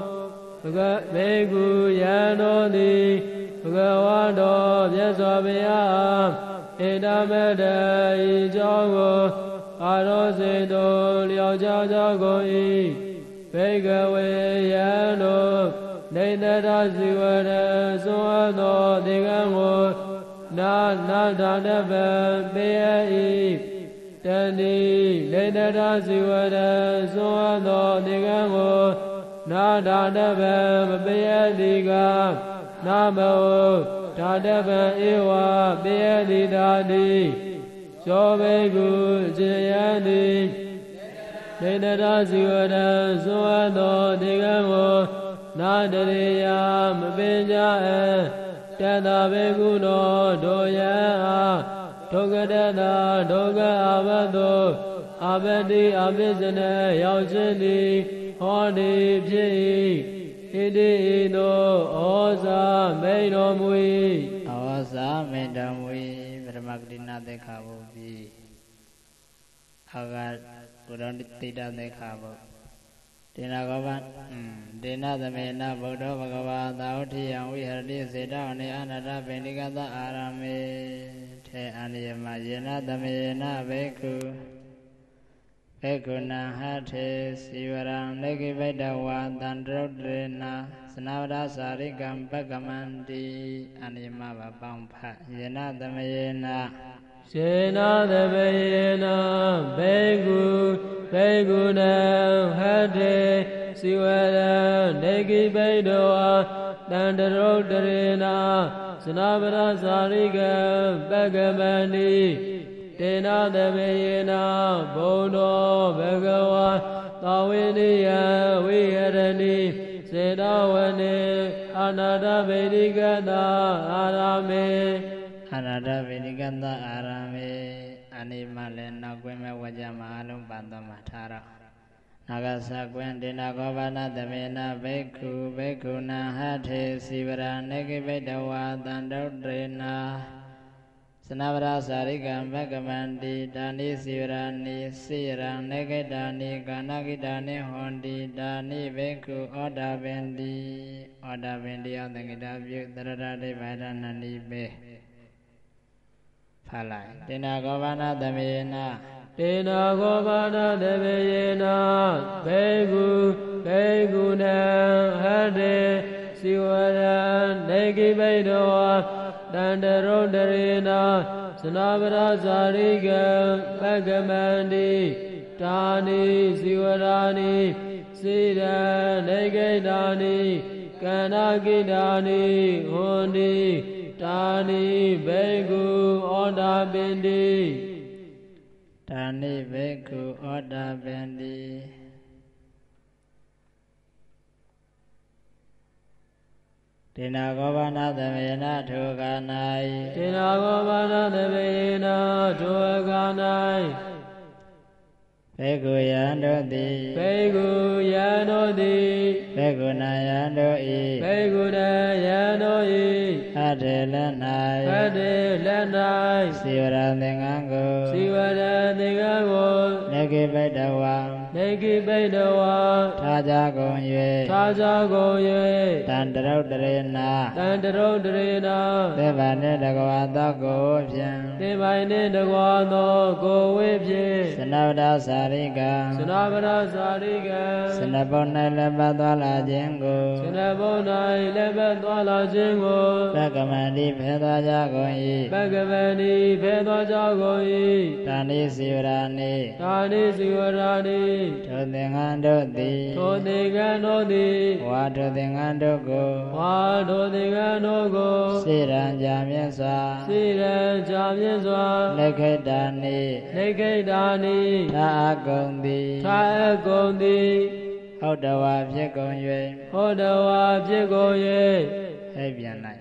ဘဂဘေကုယံတို့သည်ဘ ဂဝါတော်မြတ်စွာဘုရားဣဒမတဤကြောင့်ကိုအာရောစေတောလျောက်ကြကြကုန်၏ဘေကဝေယံတို့နနေတရစီဝရသောသောဒေကံကိုနာနာဒါနဗံပေယဤတဏိနေတရစီဝရသောသောဒေကံကိုနာဒါနဗံမပေယတိက နာမောဒါတဗံဧဝပေယတိတာတိသောဘေကုဇေယတိနေတရစီဝရသောသောဒေကံကိုနာတရေယမပင်ကြအတတဘေကုနောဒုယအားဒုက္ကတတာဒုက္ခအဘတောအဘတိအပိစနေရောက်ခြင်းသည်ဟောဒီဖြစ်၏ ဣတိဤသို့ဩဇာမိန်တော်မူ၏ဩဇာမေတ္တမွေပရမဂတိနာသေခါဘုပြီအာဂကုရဏတိတသေခါဘုတေနကောဗံဒေနသမေနဗုဒ္ဓဘဂဝါသာဝတိယံဝိဟရတိစေတဝနေအနတ္တဗေနိကသအာရမေထေအန္တယမယေနသမေနဘေကု ဘေကုဏဟထေစီဝရံလေကိဗိတဝါတန္တရုတ်တေနာသနဝရသာရိကံပကမန္တိအန္တယမဘပေါင်းဖတ်ယေနသမေနစေနာသဗေနဘေကုဘေကုဏံဟတေစီဝရံဒေကိပိတောတန္တရုတ်တရေနာစနာပရသာရိကံပကမန္တိ တေနာသဗေနဘုံတော်ဘဂဝါသာဝေနိယဝိဟရဏိစေတဝနေအနာတဗေဒိကတာအာရမေအရဒဗေနိကတအာရမေအနိမလည်းနောက်ကွင်းမဲ့ဝကြမှာအလုံးပန်တော်မှာထားတော့နာဂသကွင်းဒေနာကောဘာနာသမေနဘေကုဘေကုဏဟထေစီဝရနေကိဗိတဝါတန္တုတ်တေနာ စနဗရာစာရိကံဘဂမန္တိဒါနိစီဝရဏိစိရံနေကိတာနိကာနကိတာနိဟွန်တိဒါနိဘေကုဩဒါပင်တိဩဒါပင်တိယသင်္ကိတာပြုတရတတိဗာဒနန္တိပေဖတ်လိုက်တေနာကောဘာနာသမေနတေနာကောပါဏသဗေယေနာဘေကုဘေကုဏံဟတေစီဝရံနေကိပိတော တန္တရုတရေနာသနာပရဇာရိကံပကမန္တိတာနိစီဝရာနိစေရံနေကိတာနိကန္နာကိတာနိဟွန်တိတာနိဘေကုဩဒါပင်တိဒါနိဘေကုဩဒါပင်တိ တေနာကောဘာနာသမေနထိုကာ၌တေနာကောပါဏသဗေနာထိုအခါ၌ဘေကုယံတို့သည်ဘေကုယံတို့သည်ဘေကုဏယံတို့ဤဘေကုဏယံတို့၏အထေလက်ဖတ်၌တေလက်၌စီဝရသင်္ကန်းကိုစီဝရသင်္ကန်းကိုနေကိပိတဝါ နေကိပိတဝါထာကြကုန်သာဇာကုန်၍၍တန္တရုတ်တရေနာတန္တရုတ်တရေနာသေဗ္ဗနှင့်တကဝါသောကိုဖြင့်တေပိုင်နှင့်တကွာသောကိုဝိဖြင့်စနဝဒစာရိကံစနာပရသာရိကံစနဘုံ၌လည်းပတ်သွားလာခြင်းကိုစနဘုံ၌လက်ဘက်သွားလာခြင်းကိုသက္ကမန္တိဖေသွားကြကုန်ပ၏ကဗန္တိဖေသောကြောကုန်၏တာနိစီဝရာနိသာနိစီဝရာနိထိုသင်္ကန်းတို့သည်ထိုသင်္ကန်းတို့သည်ဝါထိုသင်္ကန်းတို့ကိုဝါထိုသင်္ကန်းတို့ကိုစေရန်ကြမြင့်စွာစိရန်ကြာမြင့်စွာလက်ခိတ္တာနိနေခိတာနိသာအကုန်သည်သာအကုန်သည်ဟုတ်တဝါဖြစ်ကုန်၍ဟောတဝါဖြစ်ကုန်၍ဟဲ့ပြန်လိုက်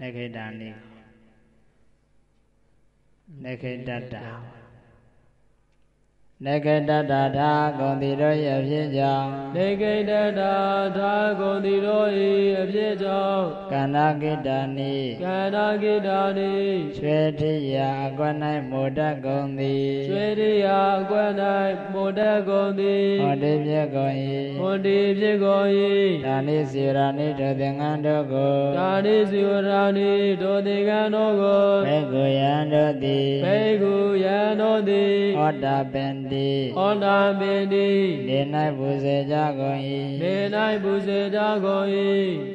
လက်ခိတ္တာနိလက်ခိတ္တတာ လက်ခိတ္တတာသာအကုန်သည်တို့ရဲ့ဖြစ်ကြောင်းနေခိတတာသာကုန်သည်တို့၏အဖြစ်ကြောင့်ကန္နာကိတ္တာနိကန္နာကိတာနိရွှေထိယာအကွက်၌မိုတတ်ကုန်သည်ရွှေရိယာအကွက်၌မိုတတ်ကုန်သည်ဟောတိဖြစ်ကုန်ဟွ၏န်ဒီဖြစ်ကုန်၏ဒါနိစီရဏိတောသင်္ကန်းတို့ကိုကာနိစီဝရာနိဒုတိကံတို့ကိုဘေကုယံတို့သည်ဘေကုယံတို့သည်ဩတာပင်တိဩတာပိတိနေ၌ပူဇေကြကုန်၏နေ၌ပူဇေကြကုန်၏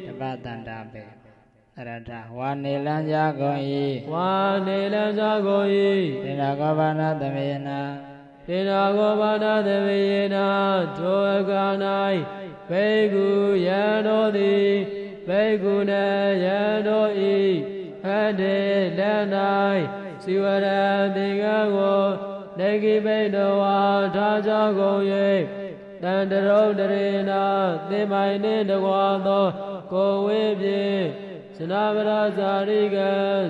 တပတန္တာပေအရထဝါနေလန်းကြကုန်၏ဝါနေလံကြကုန်၏ဒေနာကောဘာနာသမေနာဒေနာကောဘာနာသမေယေနာထိုအခါ၌ဘေကုယံတော်သည်ဘေကုဏယံတော်ဤဟတေလက်၌စီဝရသင်္ကန်းကို နေကိပိတဝါထားကြကုန်၍တန်တရုတ်တရေနာသင်ပိုင်နှင့်တကွာသောကိုဝေးဖြင့်စနာဗရာဇာရိက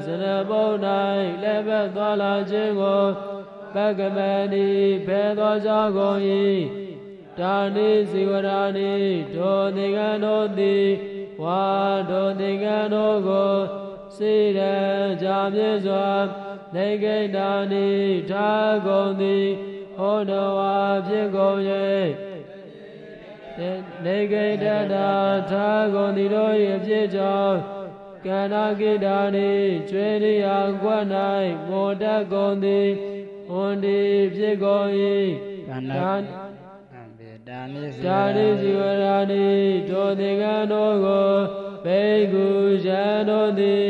စနဘုံ၌လက်ဘက်သွားလာခြင်းကိုပကမဏီဖဲသောကြောကုန်၏ဒါနိစီဝရာနိဒိုသင်္ကန်းတို့သည်ဝါဒိုသင်္ကန်းတို့ကိုစိရကြပြည့်စွာ နေကိတ္တာနိထားကုန်သည်ဟောတော်ဝါဖြစ်ကုန်၍နေကိတ္တာထားကုန်သည်တို့၏အဖြစ်ကြောင့်ကန္နာကိတာနိကျွေရိယာကွက်၌မောတတ်ကုန်သည်ဟွန်ဒီဖြစ်ကုန်၏ကန္နာအံပေဒါနိစီဓာရိဇီဝရာနိတောသင်္ကန်းတို့ကိုဘေကုရန်တို့သည်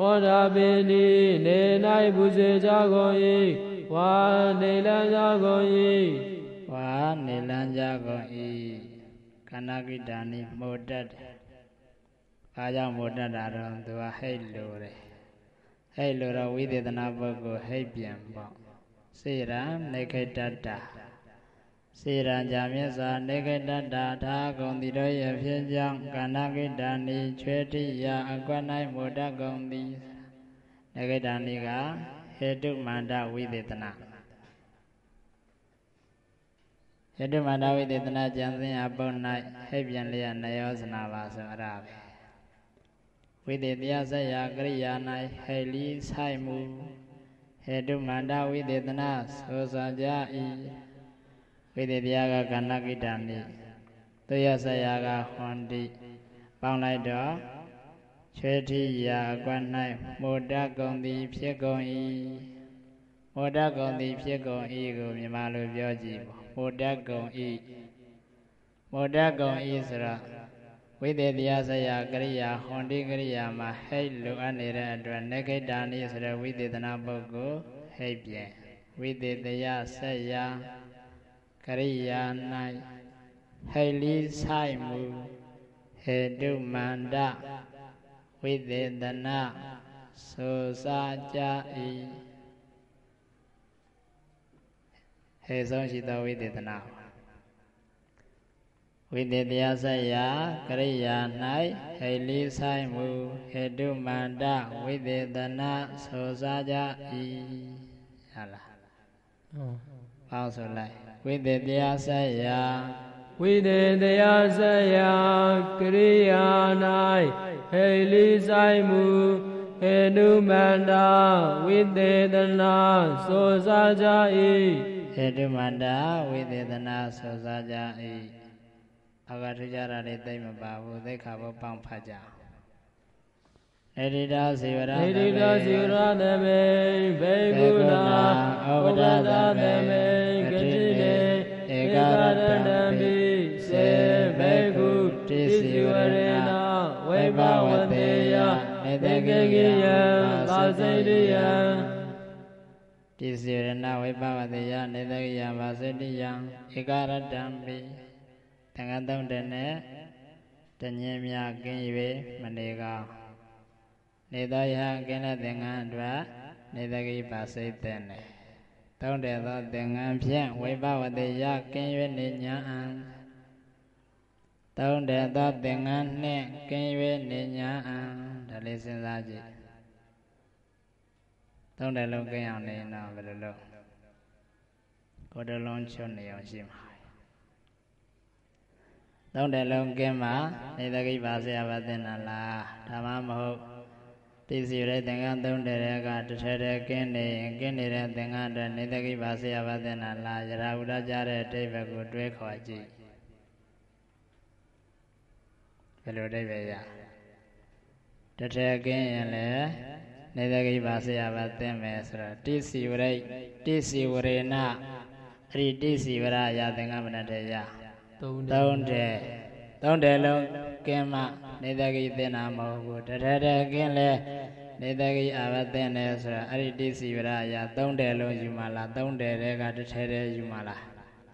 ဩဒါပိနိနေ၌ပူဇေကြကုန်၏ဝါနေလန်းကြကုန်၏ဝါနေလန်းကြကုန်၏ကန္နာကိတာနိမောတတ်တယ်ဘာကြောင့်မောတတ်တာတော့သူကဟိတ်လို့တယ်ဟိတ်လို့တော့ဝိသေသနာပုဂ္ဂိုလ်ဟိတ်ပြန်ပေါ့စေရံနေခိတတ္တာ စေရံကြမြတ်စွာနေခိတတ္တာသာကုန်သည်တို့ရဲ့ဖြစ်ကြောင့်ကန္နာကိတာနိချွေတိယအကွက်၌မောတတ်ကုန်သည်နေခိတာနိကဟေတုမန္တဝိသေသနာဟေတုမန္တဝိသေသနာကျမ်းစဉ်အပုတ်၌ဟိတ်ပြန်လျက်နယောဇနာပါဆိုအဲ့ဒါပဲဝိသေတရားဆက်ရာကရိယာ၌ဟိလီဆိုင်မှုဟေတုမန္တဝိသေသနာဆိုစာကြ၏ ဝိသေတရားကကန္နကိတ္တနိသူရဆက်ရာကဟွန်တိပေါင်းလိုက်တော့ချွေတိယာအကွက်၌မောတကုံသည်ဖြစ်ကုန်၏မောတကုံသည်ဖြစ်ကုန်၏ကိုမြန်မာလိုပြောကြည့်ပေါ့မောတကုံ၏မောတကုံ၏ဆိုတော့ဝိသေတရားဆရာကရိယာဟွန်တိကရိယာမှာဟိတ်လိုအပ်နေတဲ့အတွက်နေခိတ္တာနိဆိုတဲ့ဝိသေသနာပုဂ္ဂိုလ်ဟိတ်ပြန်ဝိသေတရားဆရာ ကရိယာ၌ဟိတ်လီဆိုင်မှုဟေတုမန္တဝိသေသနာဆိုစာကြ၏ဟေဆုံးရှိသောဝိသေသနာဝိသေတရားဆက်ရာကရိယာ၌ဟိလီဆိုင်မှုဟေတုမန္တဝိသေသနာဆိုစားကြ၏ဟာလားပေါင်းဆိုလိုက် ဝိသေတရားဆက်ရာဝိသေတရားဆက်ရာကရိယာ၌ဟေလီဆိုင်မူဟေနုမန္တာဝိသေသနာဆိုစားကြ၏ဟေတုမန္တဝိသေသနာဆိုစားကြ၏အောက်ကထူးကြတာလေးသိမ့်မပါဘူးသိခါဘောပေါင်းဖတ်ကြအောင်နေတိတာဇေဝရနေတိတောဇိရသမေဘေကုဏဩဝဒသသမေဂတိတေ ဧကရတံပိစေဘေကုတိစီဝရေနဝိဘဝတေယနေတကေကိယံသာစိတယံတိစေရဏဝိပဝတေယနေတကိယဘာစတိယံဧကရတံပိတန်ခါသုံးတဲ့နဲ့တညင်းမြကင်း၍မနေကောင်းနေသောယဟကင်းတဲ့သင်္ကန်းအတွက်နေတကိပါစိတ်တဲ့နဲ့ သုံးတဲ့သောသင်္ကန်းဖြင့်ဝိပဝတေယကင်း၍နေညာအံသုံးတဲ့သောသင်္ကန်းနှင့်ကင်း၍နေညာအံဒါလေးစဉ်းစားကြည့်သုံးတယ်လုံးကင်းအောင်နေတော့ဘယ်လိုလုပ်ကိုယ်တလုံးချွတ်နေအောင်ရှိမှာသုံးတယ်လုံးကင်းမှာနေတကိပါဆရာပါတင်တာလားဒါမှမဟုတ် တိစီရဲသင်္ကန်းသုံးတယ်ကတစ်ထက်တည်းကင်းနေရင်ကင်းနေတဲ့သင်္ကန်းအတွက်နေတကိပါဆရာပါတင်တာလားယရာဟုရကြတဲ့အတိဘက်ကိုတွဲခေါ်ကြည့်ဘယ်လိုအတိဘက်ရတစ်ထက်ကင်းရင်လည်းနေသကိပါဆရာပါသင်မယ်ဆိုတော့တိစီဝရိတိစီဝရေနအဲ့ဒီတိစီဝရအရာသင်္ကမနတေရသုံးသုံးတယ် သုံးတယ်လုံးကင်းမှနေတကိသင်တာမဟုတ်ဘူးတထထကင်းလဲနေတကိအာဘသင်တယ်ဆိုတော့အဲ့ဒီတိစီဝရအရာသုံးတယ်လုံးယူမလားသုံးတယ်တဲ့ကတထဲထဲယူမလား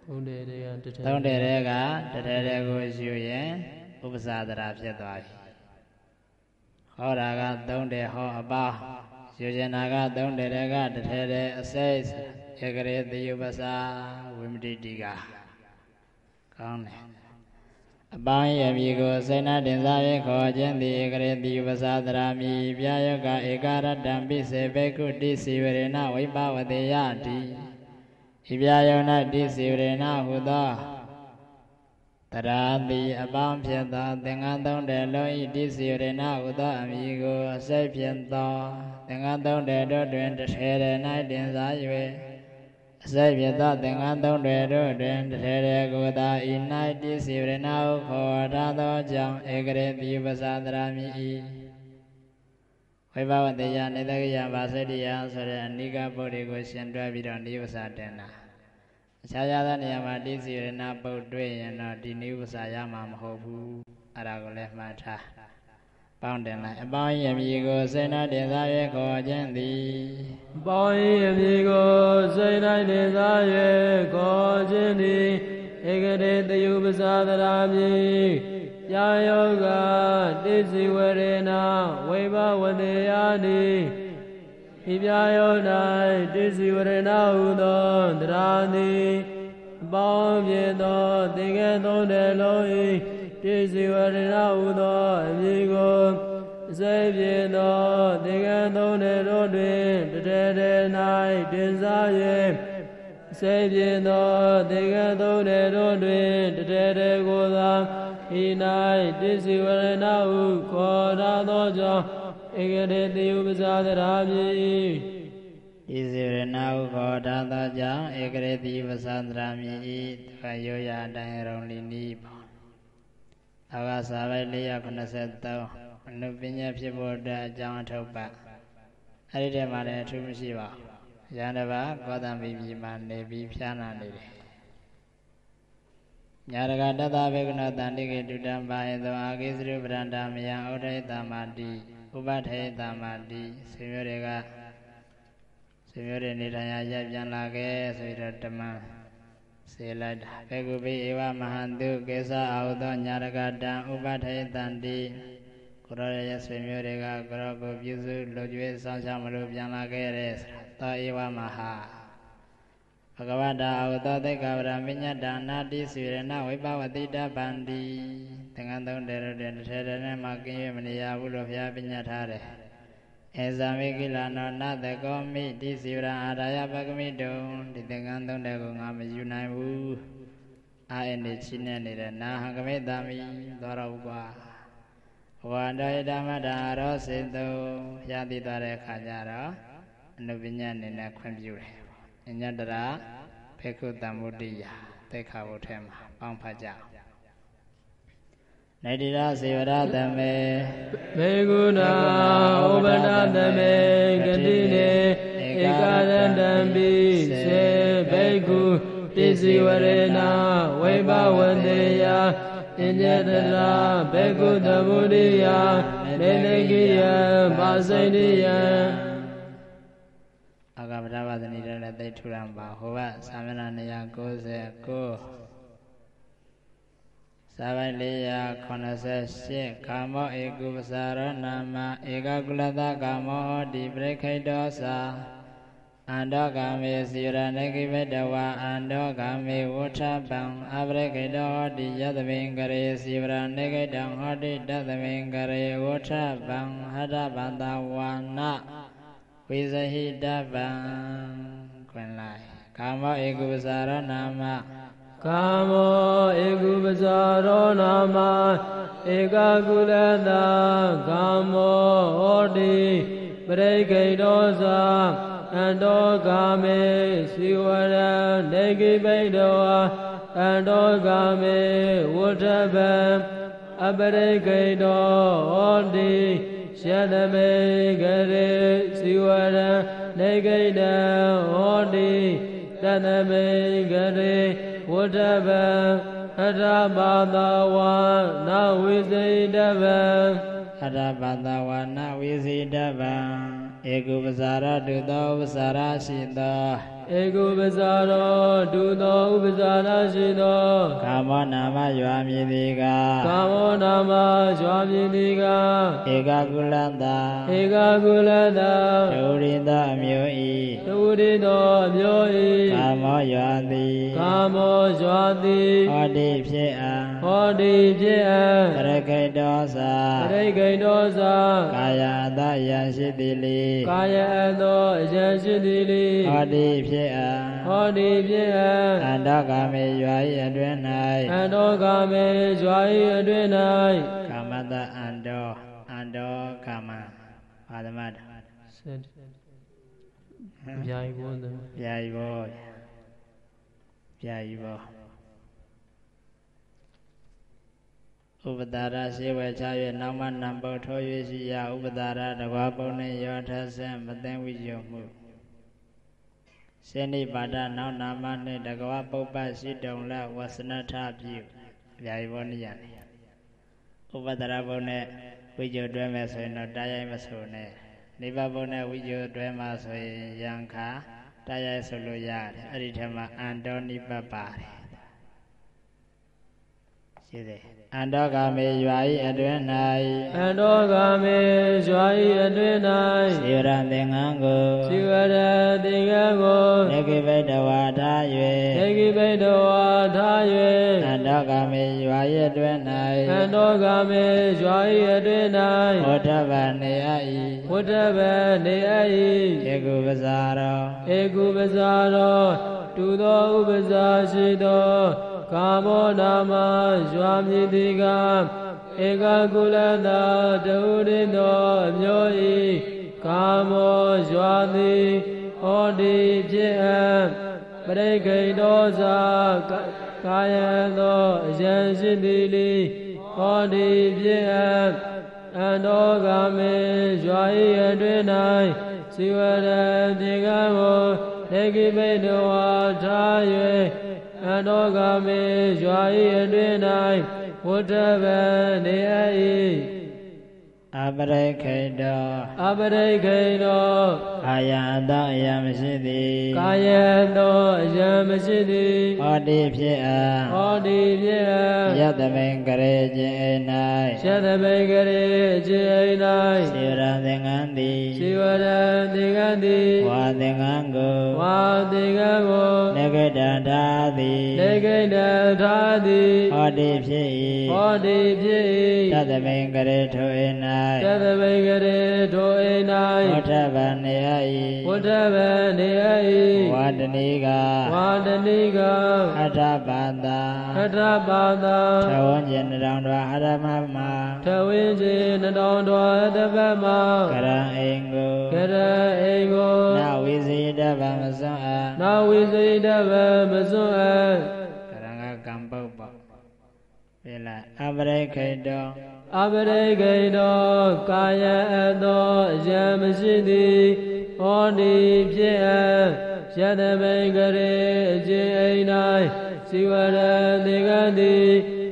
သုံးတယ်တည်းကတစ်ထက်သုံးတယ်တဲ့ကတထဲထဲကိုယူရင်ဥပ္ပစာဒရာဖြစ်သွားပြီဟောတာကသုံးတယ်ဟောအပါယူကျင်တာကသုံးတယ်တဲ့ကတထဲထဲအစိတ်ဧကရေတိယပ္ပစာဝိမတိတိကကောင်းတယ် အပိုင်းရမည်ကိုစေနာတင်စား၍ခေါ်ခြင်းသည်ဧကရေတိယပ္ပစာဒရာမိပြယောကဧကရတံပိစေဘေကုတိစီဝရေနဝိပဝတေယတိဤပြယောနတိစီဝရေနဟုသောတရာတိအပေါင်းဖြစ်သောသင်္ကန်းသုံးတယ်လုံးဤတိစီဝရေနဟုသောအမည်ကိုအစိတ်ဖြစ်သောသင်္ကန်းသုံးတယ်တို့တွင်တစ်ထဲထဲ၌တင်စား၍ အစိတ်ဖြစ်သောသင်္ကန်းသုံးတယ်တို့တွင်တစ်ထဲထဲကိုသာဤ၌တိစီဝရေနဟုခေါ်ထားသောကြောင့်ဧကရေတိပ္ပစာတရာမိ၏ဝိဘဝတေယနေတကယဗာစတိယဆိုတဲ့အနိကပုဒ်တွေကိုရှင်တွဲပြီးတော့နိဝစာတင်တာအခြားခြားသောနေရာမှာတိစီရဏပုတ်တွေ့ရင်တော့ဒီနိဝစာရမှာမဟုတ်ဘူးအဲ့ဒါကိုလည်းမှတ်ထား ပေါင်းတင်လိုက်အပေါင်းယမီကိုစေနာတင်စားရဲခေါ်ခြင်းသည်ပေါင်း၏အမည်ကိုစိတ်တိုင်းတင်စား၍ခေါ်ခြင်းသည်ဧကရေတယုပစာဒရာမိယာယောကတိစီဝရေနဝိဘဝတေယတိဤပြယော၌တိစီဝရေနဟုသောတရာသည်အပေါင်းပြည့်သောသင်္ကေသုံးတယ်လုံး၏ တိစီဝရေနဟုသောအမည်ကိုစေပြေသောသင်္ကန်းသုံးတယ်တို့တွင်တထဲထဲ၌တင်စား၍စေပြေသောသင်္ကန်းသုံးတယ်တို့တွင်တထဲထဲကိုသာဤ၌တိစီဝရဏဟုခေါ်ထားသောကြောင့်ဧကရေတိဥပဇာသရာမည်တိစီရဏဟုခေါ်ထားသောကြောင့်ဧကရေတိပသန္တရာမိဤသယောရအတိုင်းရုံလီနီးပေါ့ အကစာပိုက်483အနုပညာဖြစ်ဖို့အတွက်အကြောင်းအထုပ်ပတ်အဲ့ဒီထဲမှာလည်းအထူးမရှိပါဘူးရန်တပါကောသံပိပြီမှာနေပြီးဖြားနာနေတယ်ညာရကတတဘေကနောတန္တိကေတုတံပါယသောအာကိသရုပရန္တာမယဩဒိတမတိဥပထေတမတိဆွေမျိုးတွေကဆွေမျိုးတွေနေထိုင်ရာရပြန်လာခဲ့ဆိုပြီးတော့ဓမ္မ စေလိုက်တာဘေကုပိဧဝမဟန္တုကေသအာဟုသောညာရကတံဥပထေတန္တိကိုရောရဲ့ဆွေမျိုးတွေကကိုရောကိုပြုစုလူကျွေးဆောင်ချမလို့ပြန်လာခဲ့တဲ့သောဧဝမဟာဘဂဝတာအဝတောသိက္ခာပရမညတနာတိစီရဏဝိပဝတိတဗန္တိသင်္ကန်းသုံးတယ်တို့တဲ့တစ်ထဲထဲနဲ့မှကင်းရမနေရဘူးလို့ဘုရားပညတ်ထားတယ် ဧဇာမိကိလနောနတကောမိတိစီရအာရာယပကမိတုံဒီသင်္ကန်းသုံးတယ်ကိုငါမယူနိုင်ဘူးအာရနေချင်းနေနေတဲ့နာဟံကမေတ္တမိသောတော်ဘုရားဝန္တယဓမ္မတာရောစေတုရသည်သွားတဲ့အခါကျတော့အနုပညာအနေနဲ့ခွင့်ပြုတယ်။အညတရာဖေကုတံမုဒ္ဒိယသိက္ခာဘုထဲမှာပေါင်းဖတ်ကြအောင်။ နေတိရစေဝရသမေဘေကုဏဥပဒသမေဂတိနေဧကရတံပိစေဘေကုတိစီဝရေနဝိဘဝတေယအညတရာဘေကုတဗုဒ္ဓိယနေနေကိယပါစိဏိယအာဂဗဒဝသနီလည်းသိထူရံပါဟောကသာမဏ199 စာပိုက်488ကာမောဧကုပ္ပစာရဏမဧကကုလတကာမောဟောတိပရိခိတောသာအန္တောကာမေစီရဏကိဝတဝါအန္တောကာမေဝဋ္ဌပံအပရိခိတောဟောတိယသမိန်ကရေစီရဏကိတံဟောတိတသမိန်ကရေဝဋ္ဌပံဟရဗန္တဝါနဝိဇဟိတပံခွင်လိုက်ကာမောဧကုပ္ပစာရဏမ ကာမောဧကုပဇာရောနာမဧကကုလတကာမောဟောတိပရိခိတောဇာအန္တောကာမေစီဝရနေကိပိတောအန္တောကာမေဝဋ္ဌဗံအပရိခိတောဟောတိရှတမေကရေစီဝရနေကိတံဟောတိတသမိန်ကရေ ဝဋ္ဌဗံအထဘာသာဝါနဝိစိတဗံအရဘတဝနာဝိစီတဗံဧကုပဇာရတုသောဥပဇာရရှိသော ဧကုပဇာရောဒုသောဥပဇာရရှိသောကာမောနာမယွာမြည်သည်ကကာမောနာမဇွာမြည်တိကဧကကုလတဧကကုလတဒုရိသောအမျိုးဤသုရိသောအမျိုးဤကာမောယွာသည်ကာမောဇွာတိဟောတိဖြစ်အံဟောတိဖြစ်အံပရခိတ္တောသာပရိကိဏ္တောသာကာယအတယံရှိသည်လေကာယအသောအယံရှိသည်လေဟောတိဖြစ်အံဟောတိဖြစ်အံအန္တကာမေယွာဤအတွင်အ၌န္တောကာမေဇွာဤအတွင်၌ကာမတအန္တောအန္တောကာမအာသမတဆက်ဗျာယဘုံသပြာယီဘောပြာယီဘောဥပဒါရရှိဝေချ၍နောက်မှနံပုတ်ထိုး၍ရှိရာဥပဒါရတကွာပုံနှင့်ရောထဆင့်မသိဝိယုံမှု စေနိပါဒနောက်နာမနှင့်တကွာပုပ္ပရှိတုံလဝဆနထပြုပြာယီဘောနိယနေဥပဒါရဘုံနဲ့ဝိယုတွဲမယ်ဆိုရင်တော့တားရိုက်မဆိုနဲ့နိဗ္ဗာန်ဘုံနဲ့ဝိယုတွဲမှာဆိုရင်ယံခါတားရိုက်ဆိုလို့ရတယ်အဲ့ဒီထက်မှာအန္တောနိပတ်ပါတယ် ရှိတယ်အန္တောကမေရွာဤအတွင်အန္တောကာမေဇွာဤအတွင်၌၌စေရံသင်္ကန်းကိုစီဝရတေကံကိုနေကိဗေတဝါထားသေ၍ကိပိတဝါထားအန္တောကမေရွာဤအတွင်၍အန္တောကာမေဇွာဤအတွင်၌၌ဟောထဗနေအဤဝဋ္ဌဗံနေအ၏ဧကုပဇာရောဧကုပဇာရောတူသောဥပဇာရှိသော ကာမောနာမဇွာမြည်တိကဧကကုလသာတဟုရိသောအမျိုးဤကာမောဇွာသည်ဟောတိဖြစ်အံပရိခိဏ္တောသာကာယံသောအယံရှိသည်လိဟောတိဖြစ်အံအန္တောဂာမေဇွာဤအတွင်၌စီဝရတေကံကိုတေကိပိတဝါထား၍ အန္တောဂာမေဇွာဤအတွင်၌ဝဋ္ဌဗံနေအ၏အပရိခိတံအပရိခိဏောအာယအတအယမရှိသည်ကာယသောအယံမရှိသည်ဟောတိဖြစ်အံဟောတိပြေအံယတမိန်ကရေခြင်းအိ၌ရှတမိန်ကရေခြေအိစေရံသင်္ကန်းသည်၌ရှိ ဝရံတေကံတိဝါသင်္ကန်းကိုဝါတေကံကိုနေကတံထာသည်လေကိတံသာတိဟောတိဖြစ်၏ဟောတိဖြစ်တတမိန်ကရေထိုအိ၏၌တသမိန်ကရေထို အိဟော၌ထဗံနေအဝဋ္ဌဗံနေအ၏ဝါ၏တဏီကဝါတနိကအထဘာတာခထပါတာသဝဉ္ဇဉ်တောင်တော်အရမမထဝင်းစေနတောင်တော်တပတ်မှာကရံအိမ်ကိုကရအိမ်ကိုနဝိစီတဗံမစွန့်အပ်နာဝိစိတဗံမစွန့်အပ်ကရံကကံပုတ်ပေါ့ပြလာအပရိခိတော အပရိကိတောကာယအသောအယံမရှိသည်ဟောတိဖြစ်အပ်ယတမိန်ကရေအကျဉ်အိ၌စီဝရတေကံတိ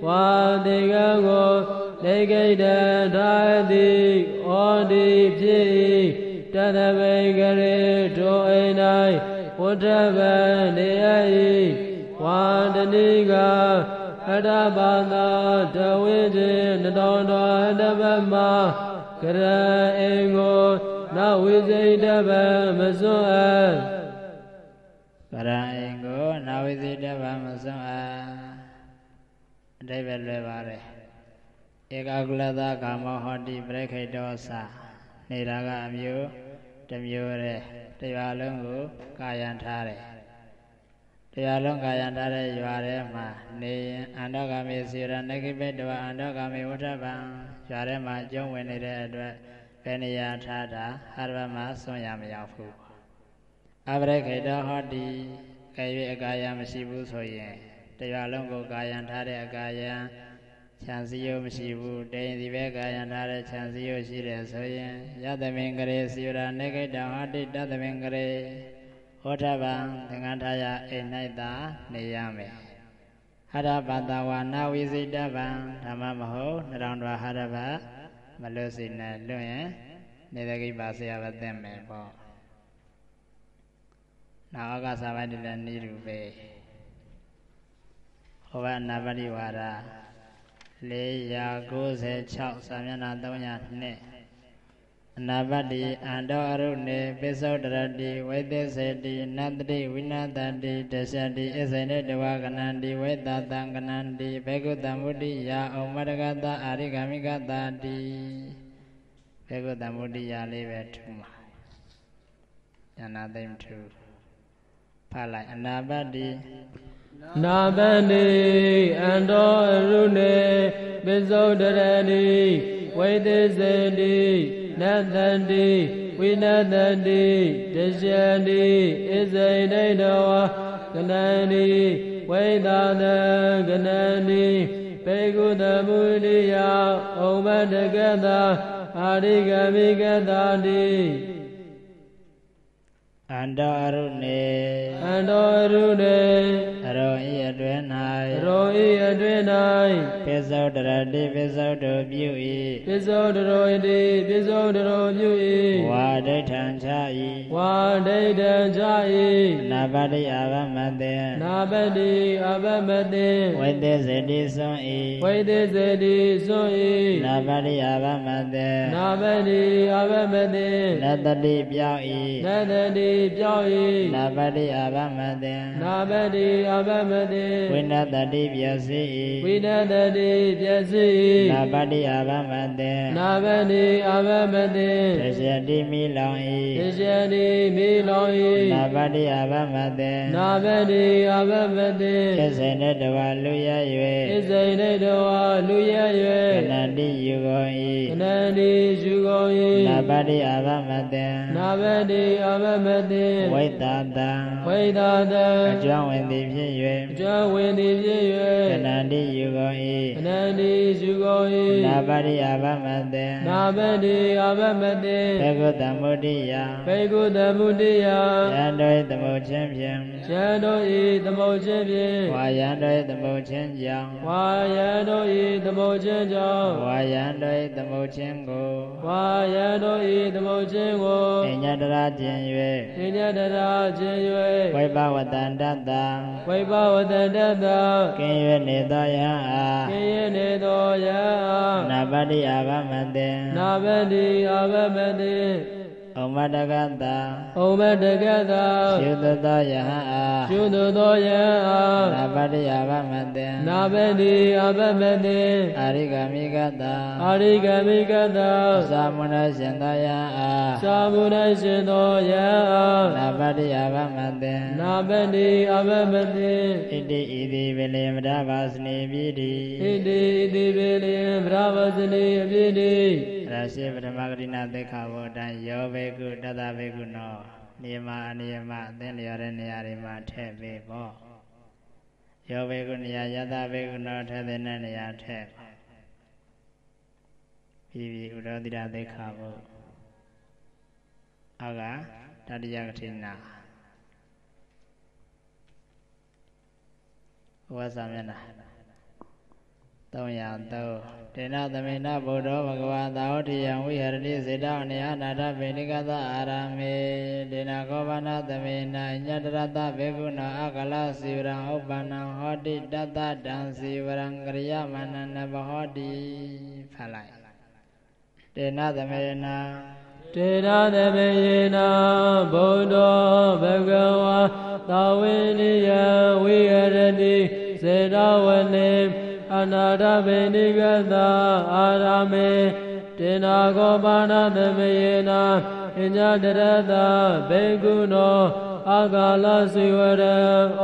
ဝါတေကံကိုလေကိတံသာတိဟောတိဖြစ်၏တသမိန်ကရေထိုအိ၌ဝဋ္ဌဗံနေအ၏ဝါတနိက အတ္တဘာသာတဝိဇေနတောတော်တပတ်မှာကရအေကိုနဝိဇိတဗံမစွန့်အပ်ကရံအိမ်ကိုနဝိစီတဗံမစွန့်အပ်အတိပ္ပယ်လွယ်ပါတယ်ဧကကုလသကာမောဟောတိပရိခိတောသာနေတာကအမျိုးတစ်မျိုးတဲ့တရားလုံးကိုကာယံထားတယ် တရားလုံးကာယံထားတဲ့ရွာထဲမှာနေရင်အန္တဂါမေစီရဏကိပေတဝအန္တဂါမေဝဋ္ဌဗံရွာထဲမှာကျုံဝင်နေတဲ့အတွက်ဘယ်နေရာထားတာဟာရဘမှာစွန့်ရမရောက်ဘူးအပရိခေတဟောတိကဲ၍အကာယမရှိဘူးဆိုရင်တရားလုံးကိုကာယံထားတဲ့အကာယံခြံစည်းရိုးမရှိဘူးတိန်ဒီပဲကာယံထားတဲ့ခြံစည်းရိုးရှိတယ်ဆိုရင်ယသမင်္ဂရေစီရနေကိတဟောတိတသမင်္ဂရေဟ ဩထဗံသင်္ကန်းထားရအိမ်၌သာနေရမယ်ဟရပတဝါနာဝိစိတဗံဓမ္မမဟုတ်နှရောင်တော်ဟရဗမလွတ်စေနဲ့လွတ်ရင်နေတကိပါဆရာပဲသိမယ်ပေါ့နာဩကသာဝတိလည်းနိရုပဲဟောဘနာပတိဝါဒ496စာမျက်နှာ302 အနာပတ္တိအန္တောအရုနေပိစ္ဆောတရတိဝိသေစေတိနတ္တိဝိနတတိတရှတိအစိနေတဝကနန္တိဝေတတံကနန္တိဘေကုတံမုဒ္ိယာဩမရကတအာရိကမိကတတိဘေကုတံမုဒ္ိယာလေးပဲထူမှာဉာဏသိမ့်ထူဖတ်လိုက်အနာပတ္တိနာပတိအန္တောအရုနေပိစ္ဆောတရတိဝိသေစေတိ နတန္တိဝိနတန္တိတရှတိဣဇိဒိတောကနန္တိဝိသာသကနန္တိပေကုတမုဒိယဩမတကတာအာရိကမိကတာတိအန္တောအရုနေအန္တောအရုနေအရောဤအတွင်၌အရောဤအတွင်၌ပိစ္ဆောတရတိပိစ္ဆောတုပြု၏ပိစ္ဆောတရောတိပိစ္ဆောတရောပြု၏ဝါဒိဋ္ဌံချ၏ဝါဒိဋ္ဌံချ၏နာပတိအာဘမတေနာပတိအာဘမတေဝိသေစေတိသွန်၏ဝိသေစေတိသွန်၏နာပတိအာဘမတေနာပတိအာဘမတေနတတိပြောင်း၏နတတိပြောင်း၏နာပတိအာဘမတေနာပတိအာဘမတေဝိနတတိပျက်စီ၏ဝိနတတိပျက်စီ၏နာပတိအာဘမတေနာပတိအာဘမတေတရှတိမိလောင်၏တရှတိမိလောင်၏နာပတိအာဘမတေနာပတိအာဘမတေဣစေနတဝလူရ၍ဣစေနတဝလူရ၍ကနန္တိယူကုန်၏ကနန္တိယူကုန်၏နာပတိအာဘမတေနာပတိအာဘမတေဝိတတံဝိတတံအကျွမ်းဝင်သည်ဖြစ်၍အကျွမ်းဝင်သည်ဖြစ်၍ကနန္တိယူကုန်၏ကနန္တိယူကုန်၏နာပတိအာဘမတေနာပတိအာဘမတေဘေကုတမုဒိယဘေကုတမုဒိယယံတို့သမုချင်းဖြင့်ယံတို့ဤသမုချင်းဖြင့်ဝါယံတို့သမုချင်းကြောင့်ဝါယံတို့ဤသမုချင်းကြောင့်ဝါယံတို့သမုချင်းကိုဝါယံတို့ဤသမုချင်းကိုအညတရာခြင်း၍အညတရာခြင်း၍ဝိဘဝတန္တတံဝိဘဝတန္တတံကင်း၍နေသောယံအားကင်း၍နေသောယံအားနာပတိအာဘမတေနာပတိအာဘမတေ ဩမတကတံဩမတကတံရှုသသောယဟအားရှုသသောယဟအားနာပတိယဘမတေနာပတိအဘမတေအာရိကမိကတံအာရိကမိကတံသာမဏေရှင်သောယဟအားသာမဏေရှင်သောယဟအားနာပတိယဘမတေနာပတိအဘမတေဣတိဣတိဝေလေမရဘာစနေပိတိဣတိဣတိဝေလေမရဘာစနေပိတိ ရရှိပထမဂရိဏသေခါဘောတံယောဘေကုတတဘေကုနောနေမအနိယမအသင်လျော်တဲ့နေရာတွေမှာထည့်ပေးပေါ့ယောဘေကုနေရာယတဘေကုနောထည့်တဲ့နေရာထည့်ပြီးပြီးဥရောတိရသေခါဘောအောက်ကတတိယကထိနာဝါစာမျက်နှာ 303တေနသမေနဗုဒ္ဓဘဂဝါသာဝတိယံဝိဟရတိစေတအနေအနာထဗေနိကသအာရမေတေနကောဘာနာသမေနညတရတဘေကုဏအကလစီဝရံဥပ္ပန္နဟောတိတတတံစီဝရံကရိယမနနဘဟောတိဖတ်လိုက်တေနသမေနတေရသမေနဗုဒ္ဓဘဂဝါသာဝေနိယဝိဟရတိစေတဝနေ အနာထဗေနိကသာအာရမေတေနာကောပါဏသမေယနာပညာတရတဘေကုနောအာဂါလစီဝရံ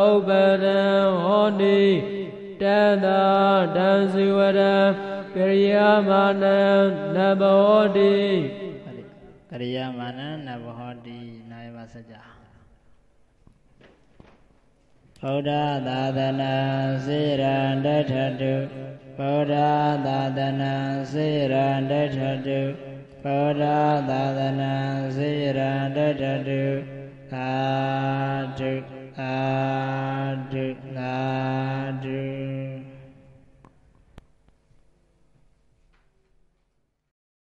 ဥပ္ပရံဟောတိတတတံစီဝရံကရိယာမာနံနဘောတိကရိယာမာနံနဘော ဗုဒ္ဓသာသနာစေရန်တထတုဗုဒ္ဓသာသနာစေရန်တထတုဗုဒ္ဓသာသနာစေရန်တထတုသာဓုသာဓုသာဓု